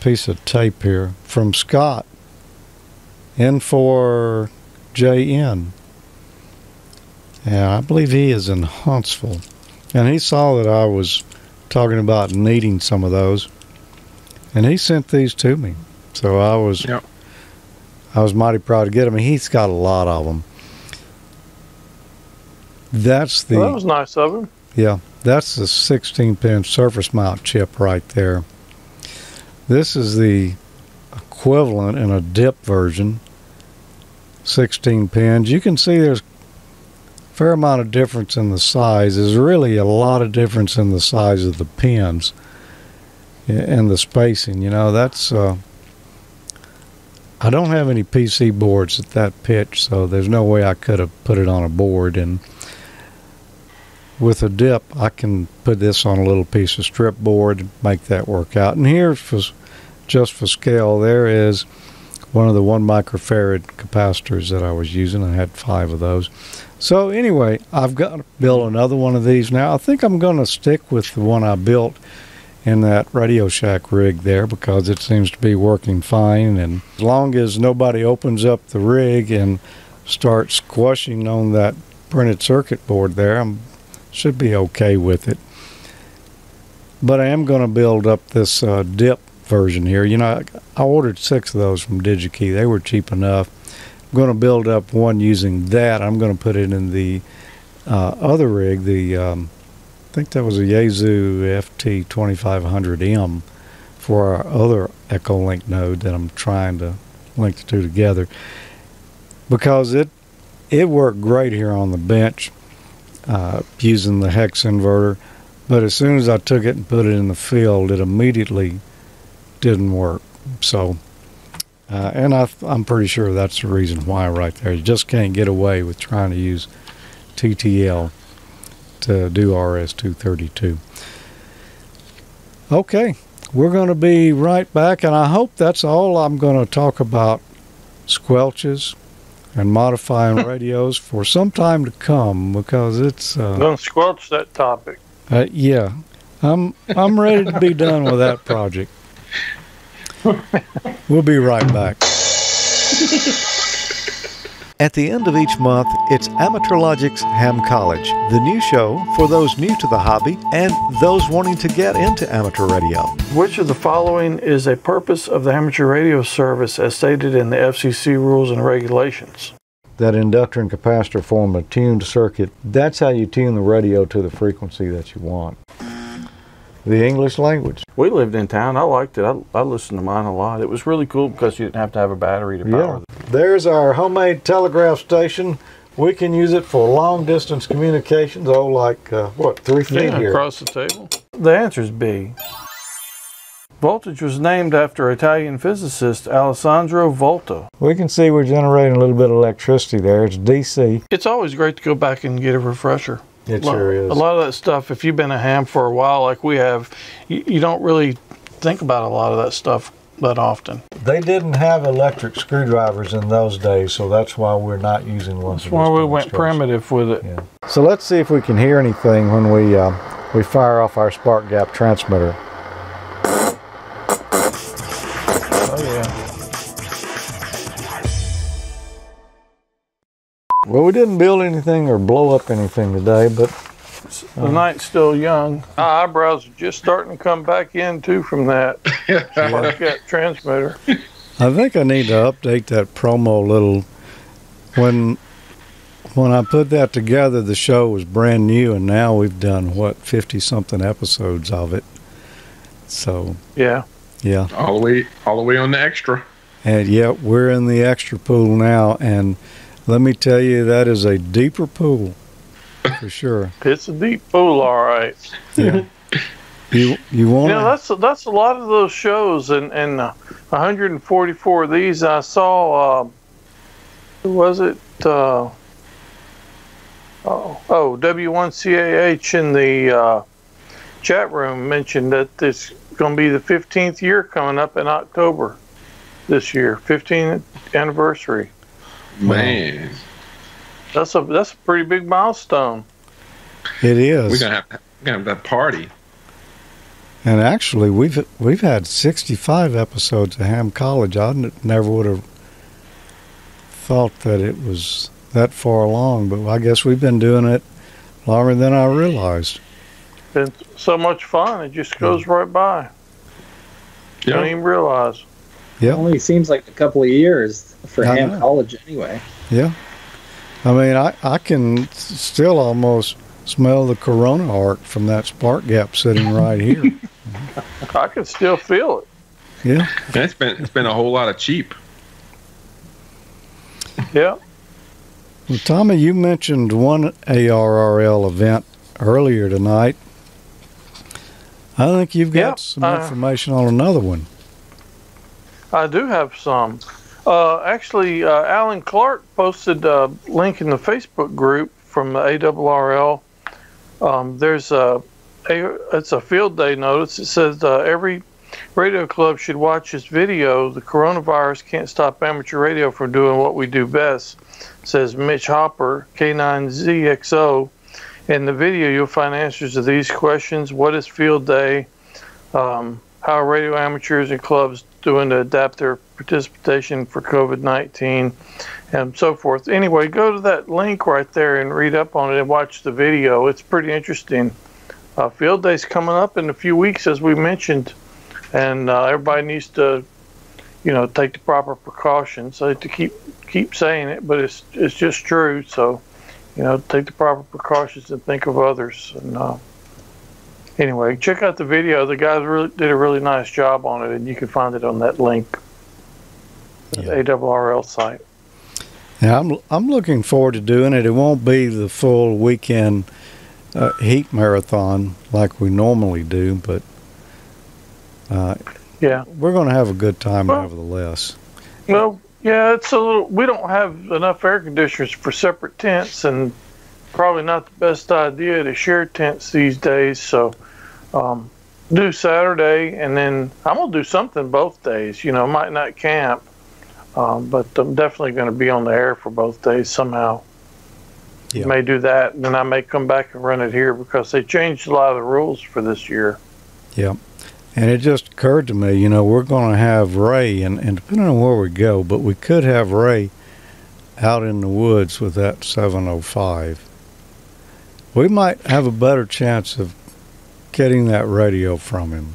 piece of tape here from Scott. N4JN. Yeah, I believe he is in Huntsville. And he saw that I was talking about needing some of those. And he sent these to me. So I was Yep. I was mighty proud to get them. He's got a lot of them. That's the Well, that was nice of him. yeah, that's the 16 pin surface mount chip right there. This is the equivalent in a dip version, 16 pins. You can see there's a fair amount of difference in the size. There's really a lot of difference in the size of the pins and the spacing. You know, that's. Uh, I don't have any PC boards at that pitch, so there's no way I could have put it on a board. And with a dip, I can put this on a little piece of strip board and make that work out. And here, for, just for scale, there is one of the one microfarad capacitors that I was using. I had five of those. So anyway, I've got to build another one of these now. I think I'm going to stick with the one I built in that Radio Shack rig there because it seems to be working fine. And as long as nobody opens up the rig and starts squashing on that printed circuit board there, I'm should be okay with it. But I am going to build up this uh, dip version here. You know, I ordered six of those from DigiKey. They were cheap enough. I'm going to build up one using that. I'm going to put it in the uh, other rig, the um, I think that was a Yaesu FT2500M for our other Echolink node that I'm trying to link the two together because it it worked great here on the bench uh, using the hex inverter. But as soon as I took it and put it in the field, it immediately didn't work. So, uh, and I, I'm pretty sure that's the reason why right there. You just can't get away with trying to use TTL to do RS232. Okay, we're going to be right back, and I hope that's all I'm going to talk about squelches and modifying radios for some time to come because it's uh, Don't squelch that topic. uh, yeah I'm I'm ready to be done with that project. We'll be right back. At the end of each month, it's Amateurlogic's Ham College, the new show for those new to the hobby and those wanting to get into amateur radio. Which of the following is a purpose of the amateur radio service as stated in the FCC rules and regulations? That inductor and capacitor form a tuned circuit. That's how you tune the radio to the frequency that you want. The English language. We lived in town. I liked it. I, I listened to mine a lot. It was really cool because you didn't have to have a battery to power Yeah. There's our homemade telegraph station. We can use it for long distance communications. Oh, like uh, what, three feet Yeah, here? across the table. The answer is B. Voltage was named after Italian physicist Alessandro Volta. We can see we're generating a little bit of electricity there. It's DC. It's always great to go back and get a refresher. It Lo- sure is. A lot of that stuff, if you've been a ham for a while like we have, you, you don't really think about a lot of that stuff that often. They didn't have electric screwdrivers in those days, so that's why we're not using one. That's why we went primitive with it. Yeah. So let's see if we can hear anything when we uh, we fire off our spark gap transmitter. Well, we didn't build anything or blow up anything today, but The night's still young. My eyebrows are just starting to come back in too from that spark gap transmitter. I think I need to update that promo a little. When when I put that together, the show was brand new, and now we've done what fifty something episodes of it. So Yeah. yeah, All the way, all the way on the extra. and yeah, we're in the extra pool now, and let me tell you, that is a deeper pool for sure. It's a deep pool, all right. Yeah. You you You want know, that's that's a lot of those shows, and and uh, 144 of these I saw. Um, who was it? Uh, oh, oh, W1CAH in the uh, chat room mentioned that it's going to be the 15th year coming up in October this year, 15th anniversary. Man, That's a that's a pretty big milestone. it is. we're gonna have, we're gonna have that party. And actually, we've we've had 65 episodes of Ham College. I n- never would have thought that it was that far along, but I guess we've been doing it longer than I realized. Been so much fun, it just goes right by. You don't even realize. Yeah, Only seems like a couple of years for I Ham know. College anyway. yeah. I mean, I I can still almost smell the Corona arc from that spark gap sitting right here. I can still feel it. Yeah, And it's been it's been a whole lot of cheap. Yeah. well, Tommy, you mentioned one ARRL event earlier tonight. I think you've got Yeah, some uh, information on another one. I do have some. Uh, actually, uh, Alan Clark posted a link in the Facebook group from the ARRL. Um, there's a, a it's a field day notice. It says uh, every radio club should watch this video. The coronavirus can't stop amateur radio from doing what we do best, says Mitch Hopper, K9ZXO. In the video, you'll find answers to these questions: What is field day? Um, how radio amateurs and clubs doing to adapt their participation for COVID 19 and so forth. Anyway, go to that link right there and read up on it and watch the video. It's pretty interesting. Uh, field day's coming up in a few weeks, as we mentioned, and uh, everybody needs to, you know, take the proper precautions. I hate to keep keep saying it, but it's it's just true. So, you know, take the proper precautions and think of others. And uh, anyway, check out the video. The guys really did a really nice job on it, and you can find it on that link, the Yeah. ARRL site. Yeah, I'm I'm looking forward to doing it. It won't be the full weekend uh, heat marathon like we normally do, but uh, Yeah. we're going to have a good time Well- nevertheless. Well, yeah, it's a little. We don't have enough air conditioners for separate tents, and probably not the best idea to share tents these days. So, um, do Saturday, and then I'm gonna do something both days. You know, might not camp, um, but I'm definitely going to be on the air for both days somehow. Yeah. May do that, and then I may come back and run it here because they changed a lot of the rules for this year. Yeah, and it just occurred to me, you know, we're going to have Ray, and, and depending on where we go, but we could have Ray out in the woods with that 705. We might have a better chance of getting that radio from him.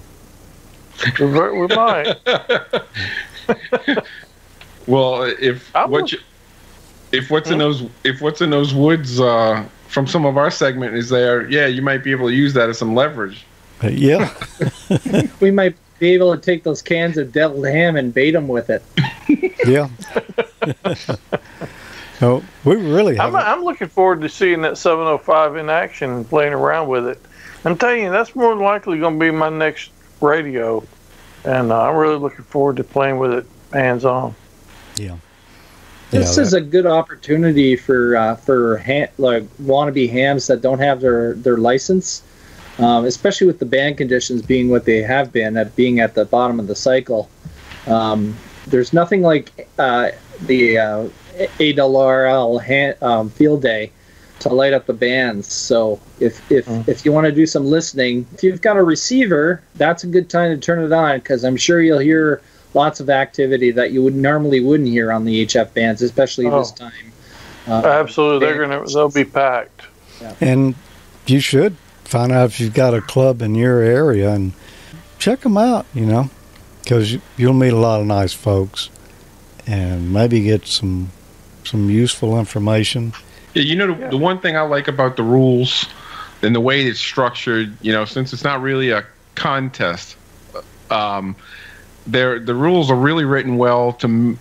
We ver- we might. Well, if I what you, if what's in Hmm? those if what's in those woods uh, from some of our segment is there, yeah, you might be able to use that as some leverage. Uh, yeah, We might be able to take those cans of deviled ham and bait them with it. yeah. so we really I'm. I'm looking forward to seeing that 705 in action and playing around with it. I'm telling you, that's more than likely going to be my next radio, and uh, I'm really looking forward to playing with it hands on. Yeah. This Yeah, is a good opportunity for uh, for ha- like wannabe hams that don't have their their license, um, especially with the band conditions being what they have been at being at the bottom of the cycle. Um, there's nothing like uh, the uh, ARRL ha- um, field day to light up the bands. So if if Mm. if you want to do some listening, if you've got a receiver, that's a good time to turn it on because I'm sure you'll hear lots of activity that you would normally wouldn't hear on the HF bands, especially this Oh. time. Uh, Absolutely, they're going to they'll be packed. And you should find out if you've got a club in your area and check them out. You know, because you'll meet a lot of nice folks and maybe get some some useful information. Yeah, you know the, yeah. the one thing I like about the rules and the way it's structured, you know, since it's not really a contest, um, there the rules are really written well to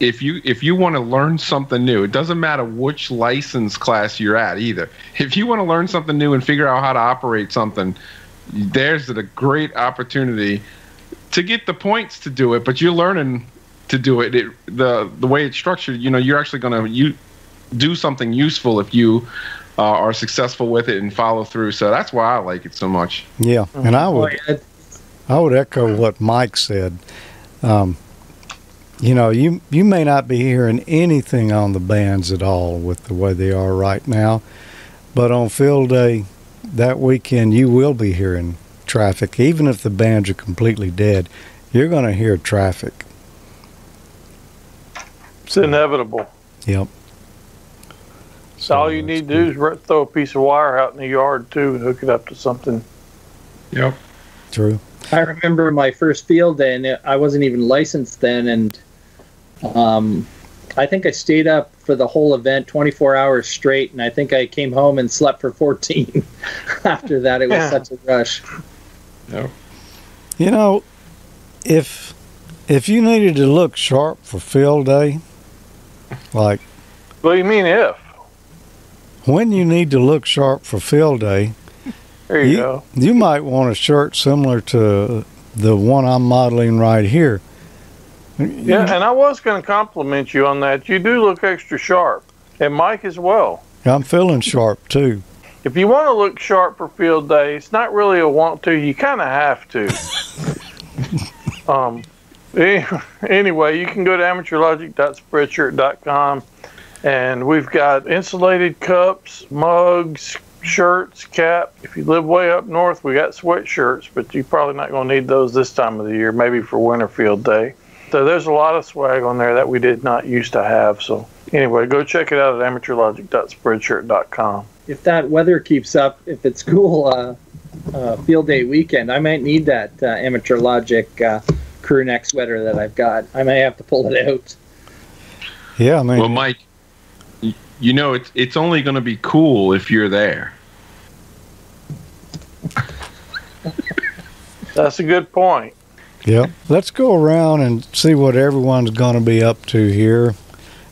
if you if you want to learn something new, it doesn't matter which license class you're at either. If you want to learn something new and figure out how to operate something, there's a great opportunity to get the points to do it, but you're learning to do it. it the the way it's structured, you know, you're actually going to you do something useful if you uh, are successful with it and follow through. So that's why I like it so much. Yeah, and I would I would echo what Mike said. Um, you know, you you may not be hearing anything on the bands at all with the way they are right now, but on field day that weekend you will be hearing traffic. Even if the bands are completely dead, you're going to hear traffic. It's inevitable. Yep. So all you need to do is throw a piece of wire out in the yard too and hook it up to something. Yep. True. I remember my first field day, and I wasn't even licensed then, and um, I think I stayed up for the whole event 24 hours straight, and I think I came home and slept for 14. After that, it was yeah. such a rush. Yep. You know, if if you needed to look sharp for field day, like. What do you mean if? When you need to look sharp for field day, there you, you go. You might want a shirt similar to the one I'm modeling right here. Yeah, and I was going to compliment you on that. You do look extra sharp, and Mike as well. I'm feeling sharp too. If you want to look sharp for field day, it's not really a want to. You kind of have to. um, anyway, you can go to amateurlogic.spreadshirt.com, and we've got insulated cups, mugs, shirts, cap. If you live way up north, we got sweatshirts, but you're probably not going to need those this time of the year, maybe for winter field day. So there's a lot of swag on there that we did not used to have. So anyway, go check it out at amateurlogic.spreadshirt.com. If that weather keeps up, if it's cool uh, uh, field day weekend, I might need that uh, Amateur Logic uh, crew neck sweater that I've got. I may have to pull it out. Yeah, I mean, well, Mike, you know it's it's only going to be cool if you're there. That's a good point. Yep. Let's go around and see what everyone's going to be up to here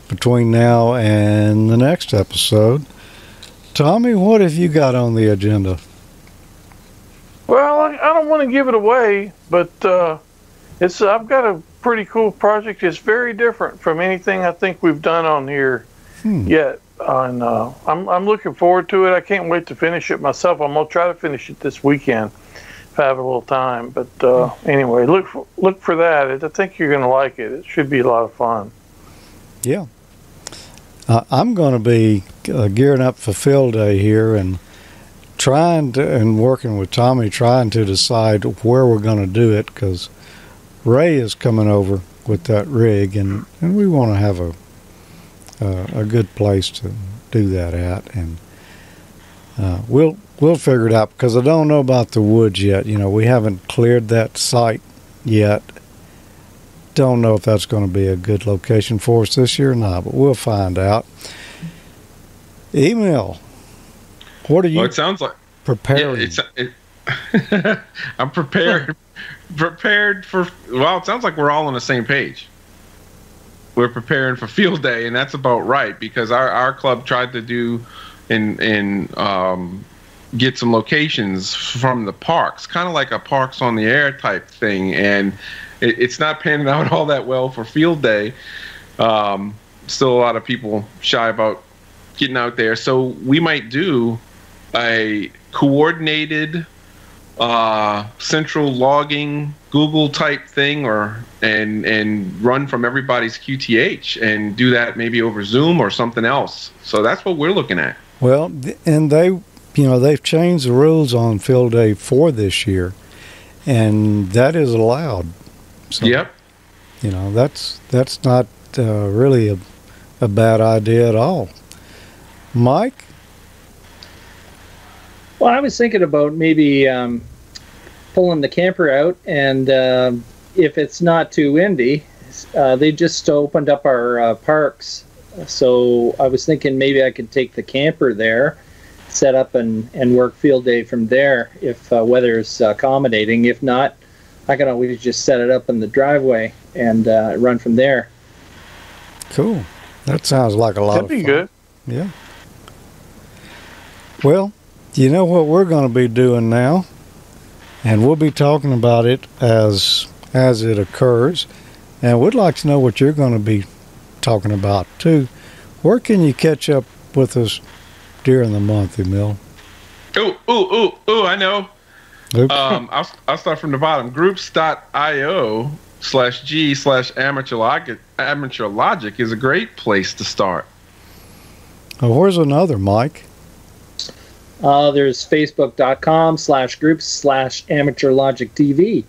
between now and the next episode. Tommy, what have you got on the agenda? Well, I, I don't want to give it away, but uh, it's I've got a pretty cool project. It's very different from anything I think we've done on here hmm. yet. And uh, I'm I'm looking forward to it. I can't wait to finish it myself. I'm gonna try to finish it this weekend if I have a little time. But uh, anyway, look for, look for that. I think you're going to like it. It should be a lot of fun. Yeah. Uh, I'm going to be uh, gearing up for field day here and trying to, and working with Tommy, trying to decide where we're going to do it because Ray is coming over with that rig, and, and we want to have a uh, a good place to do that at, and uh, we'll we'll figure it out because I don't know about the woods yet. You know, we haven't cleared that site yet. Don't know if that's going to be a good location for us this year or not, but we'll find out. Emil. What are you? Well, it sounds like preparing. Yeah, it, I'm prepared. prepared for. Well, it sounds like we're all on the same page. We're preparing for field day, and that's about right because our, our club tried to do and in um, get some locations from the parks, kind of like a parks on the air type thing, and it, it's not panning out all that well for field day. Um, still, a lot of people shy about getting out there, so we might do a coordinated uh, central logging Google type thing, or and and run from everybody's QTH and do that maybe over Zoom or something else. So that's what we're looking at. Well, and they, you know, they've changed the rules on field day for this year, and that is allowed. So, yep. You know, that's that's not uh, really a, a bad idea at all. Mike. Well, I was thinking about maybe um, pulling the camper out, and uh, if it's not too windy, uh, they just opened up our uh, parks. So I was thinking maybe I could take the camper there, set up and, and work field day from there if uh, weather is accommodating. If not, I can always just set it up in the driveway and uh, run from there. Cool. That sounds like a lot That'd of be fun. good. Yeah. Well, you know what we're going to be doing now, and we'll be talking about it as as it occurs, and we'd like to know what you're going to be talking about too. Where can you catch up with us during the month, Emil? Ooh, ooh, ooh, ooh! I know. Oops. Um, I'll, I'll start from the bottom. Groups.io slash G slash amateur logic, amateur logic is a great place to start. Oh, where's another, Mike? Uh, there's facebook.com slash groups slash amateur logic TV.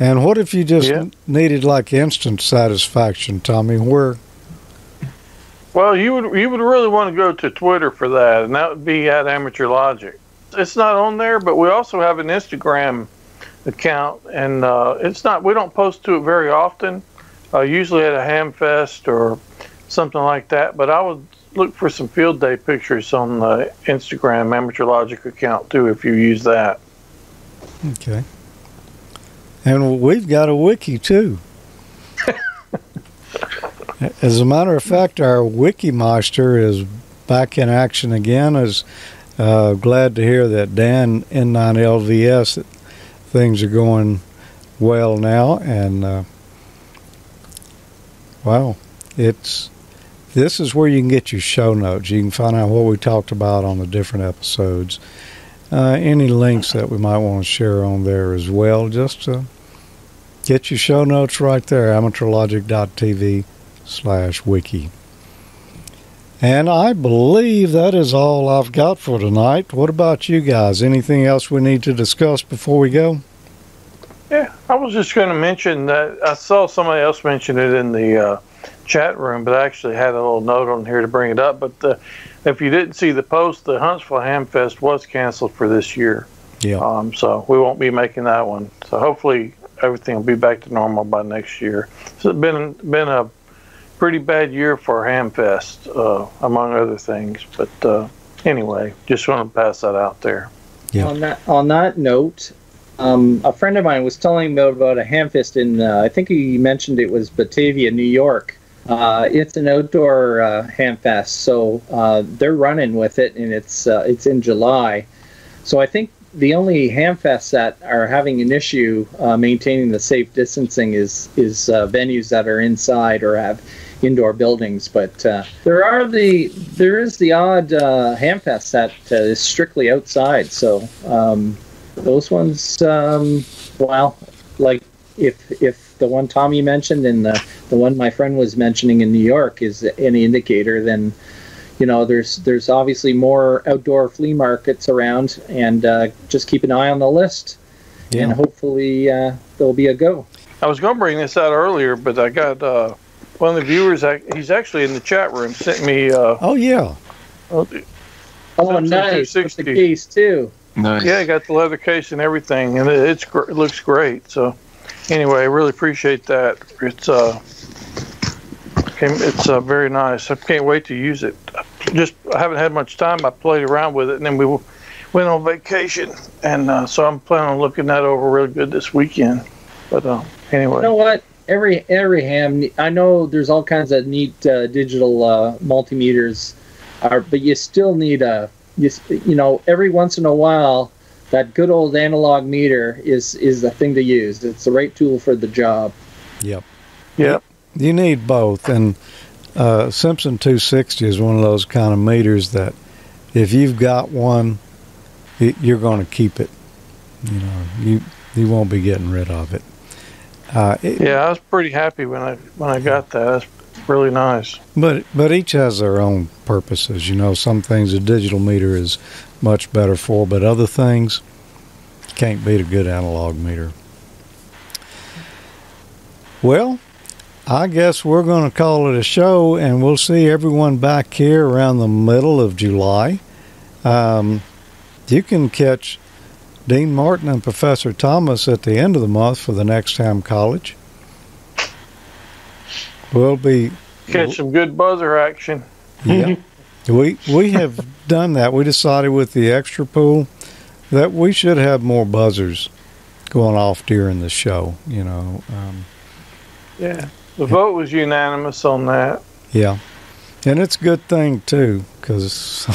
And what if you just Yeah. needed like instant satisfaction, Tommy? Where? Well, you would you would really want to go to Twitter for that, and that would be at Amateur Logic. It's not on there, but we also have an Instagram account, and uh, it's not. We don't post to it very often. Uh, usually at a ham fest or something like that. But I would look for some field day pictures on the Instagram Amateur Logic account too, if you use that. Okay. And we've got a wiki too. As a matter of fact, our wiki master is back in action again. Is uh, glad to hear that Dan N9LVS that things are going well now, and uh, wow, it's this is where you can get your show notes. You can find out what we talked about on the different episodes uh, any links that we might want to share on there as well. Just to get your show notes right there, amateurlogic.tv slash wiki. And I believe that is all I've got for tonight. What about you guys? Anything else we need to discuss before we go? Yeah, I was just going to mention that I saw somebody else mention it in the uh, chat room, but I actually had a little note on here to bring it up. But uh, if you didn't see the post, the Huntsville Ham Fest was canceled for this year. Yeah. Um, so we won't be making that one. So hopefully everything will be back to normal by next year. So it's been been a pretty bad year for Hamfest, uh, among other things. But uh, anyway, just want to pass that out there. Yeah. On that on that note, um, a friend of mine was telling me about a hamfest in uh, I think he mentioned it was Batavia, New York. Uh, it's an outdoor uh, hamfest, so uh, they're running with it, and it's uh, it's in July. So I think the only hamfests that are having an issue uh, maintaining the safe distancing is is uh, venues that are inside or have indoor buildings. But there are the there is the odd uh, hamfest that uh, is strictly outside. So um, those ones, um, well, like if if the one Tommy mentioned in the the one my friend was mentioning in New York is any indicator, then you know there's there's obviously more outdoor flea markets around, and uh, just keep an eye on the list, and hopefully uh, there'll be a go. I was going to bring this out earlier, but I got uh, one of the viewers. ac- He's actually in the chat room. Sent me. Uh, Oh, yeah. Oh, Simpson nice! With the case too. Nice. Yeah, I got the leather case and everything, and it, it's gr- it looks great. So, anyway, I really appreciate that. It's uh, came, it's uh, very nice. I can't wait to use it. Just I haven't had much time. I played around with it, and then we went on vacation, and uh, so I'm planning on looking that over really good this weekend. But uh, anyway, You know what? Every every ham. I know there's all kinds of neat uh, digital uh, multimeters, are, but you still need a you, you know every once in a while that good old analog meter is is the thing to use. It's the right tool for the job. Yep. Yep. You need both. And uh, Simpson 260 is one of those kind of meters that if you've got one, you're going to keep it. You know, you you won't be getting rid of it. Uh, it- yeah, I was pretty happy when I when I got that. That's really nice. But but each has their own purposes. You know, some things a digital meter is much better for, but other things can't beat a good analog meter. Well, I guess we're going to call it a show, and we'll see everyone back here around the middle of July. Um, you can catch Dean Martin and Professor Thomas at the end of the month for the next time college. We'll be Catch some good buzzer action. yeah. we we have done that. We decided with the extra pool that we should have more buzzers going off during the show. You know, um, Yeah. The vote was unanimous on that. yeah, and it's a good thing too because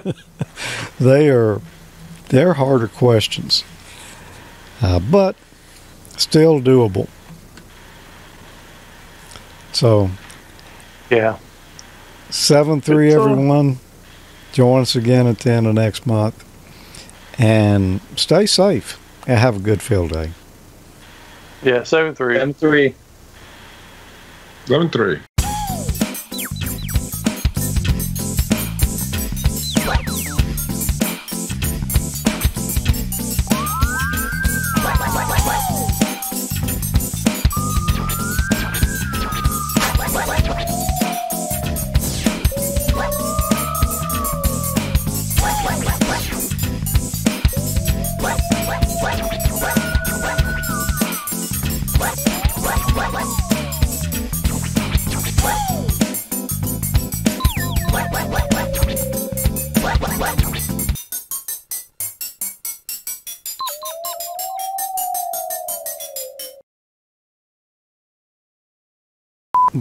they are they're harder questions, uh, but still doable. So Yeah. seven three Good everyone. Join us again at the end of next month, and stay safe and have a good field day. Yeah, seven three. M three. 11 3.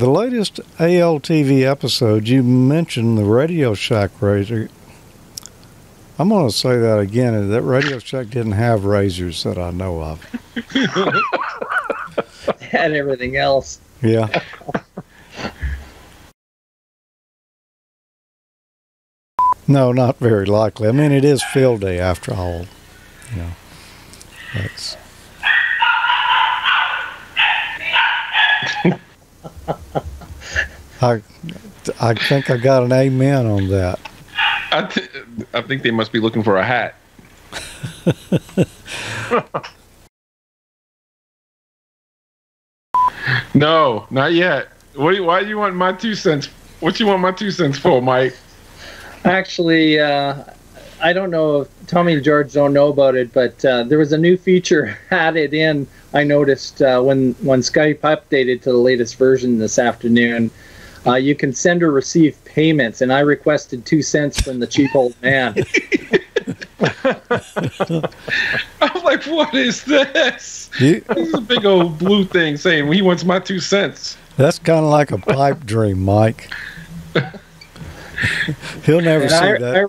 The latest ALTV episode, you mentioned the Radio Shack razor. I'm going to say that again. That Radio Shack didn't have razors that I know of. Had everything else. Yeah. No, not very likely. I mean, it is field day after all. You know, that's I, I think I got an amen on that. I, th- I think they must be looking for a hat. no, not yet. What do you, why do you want my two cents? What you want my two cents for, Mike? Actually, uh, I don't know if Tommy and George don't know about it, but uh, there was a new feature added in. I noticed uh, when when Skype updated to the latest version this afternoon. Uh, you can send or receive payments, and I requested two cents from the cheap old man. I'm like, what is this? You, This is a big old blue thing saying he wants my two cents. that's kind of like a pipe dream, Mike. He'll never And see I, that. I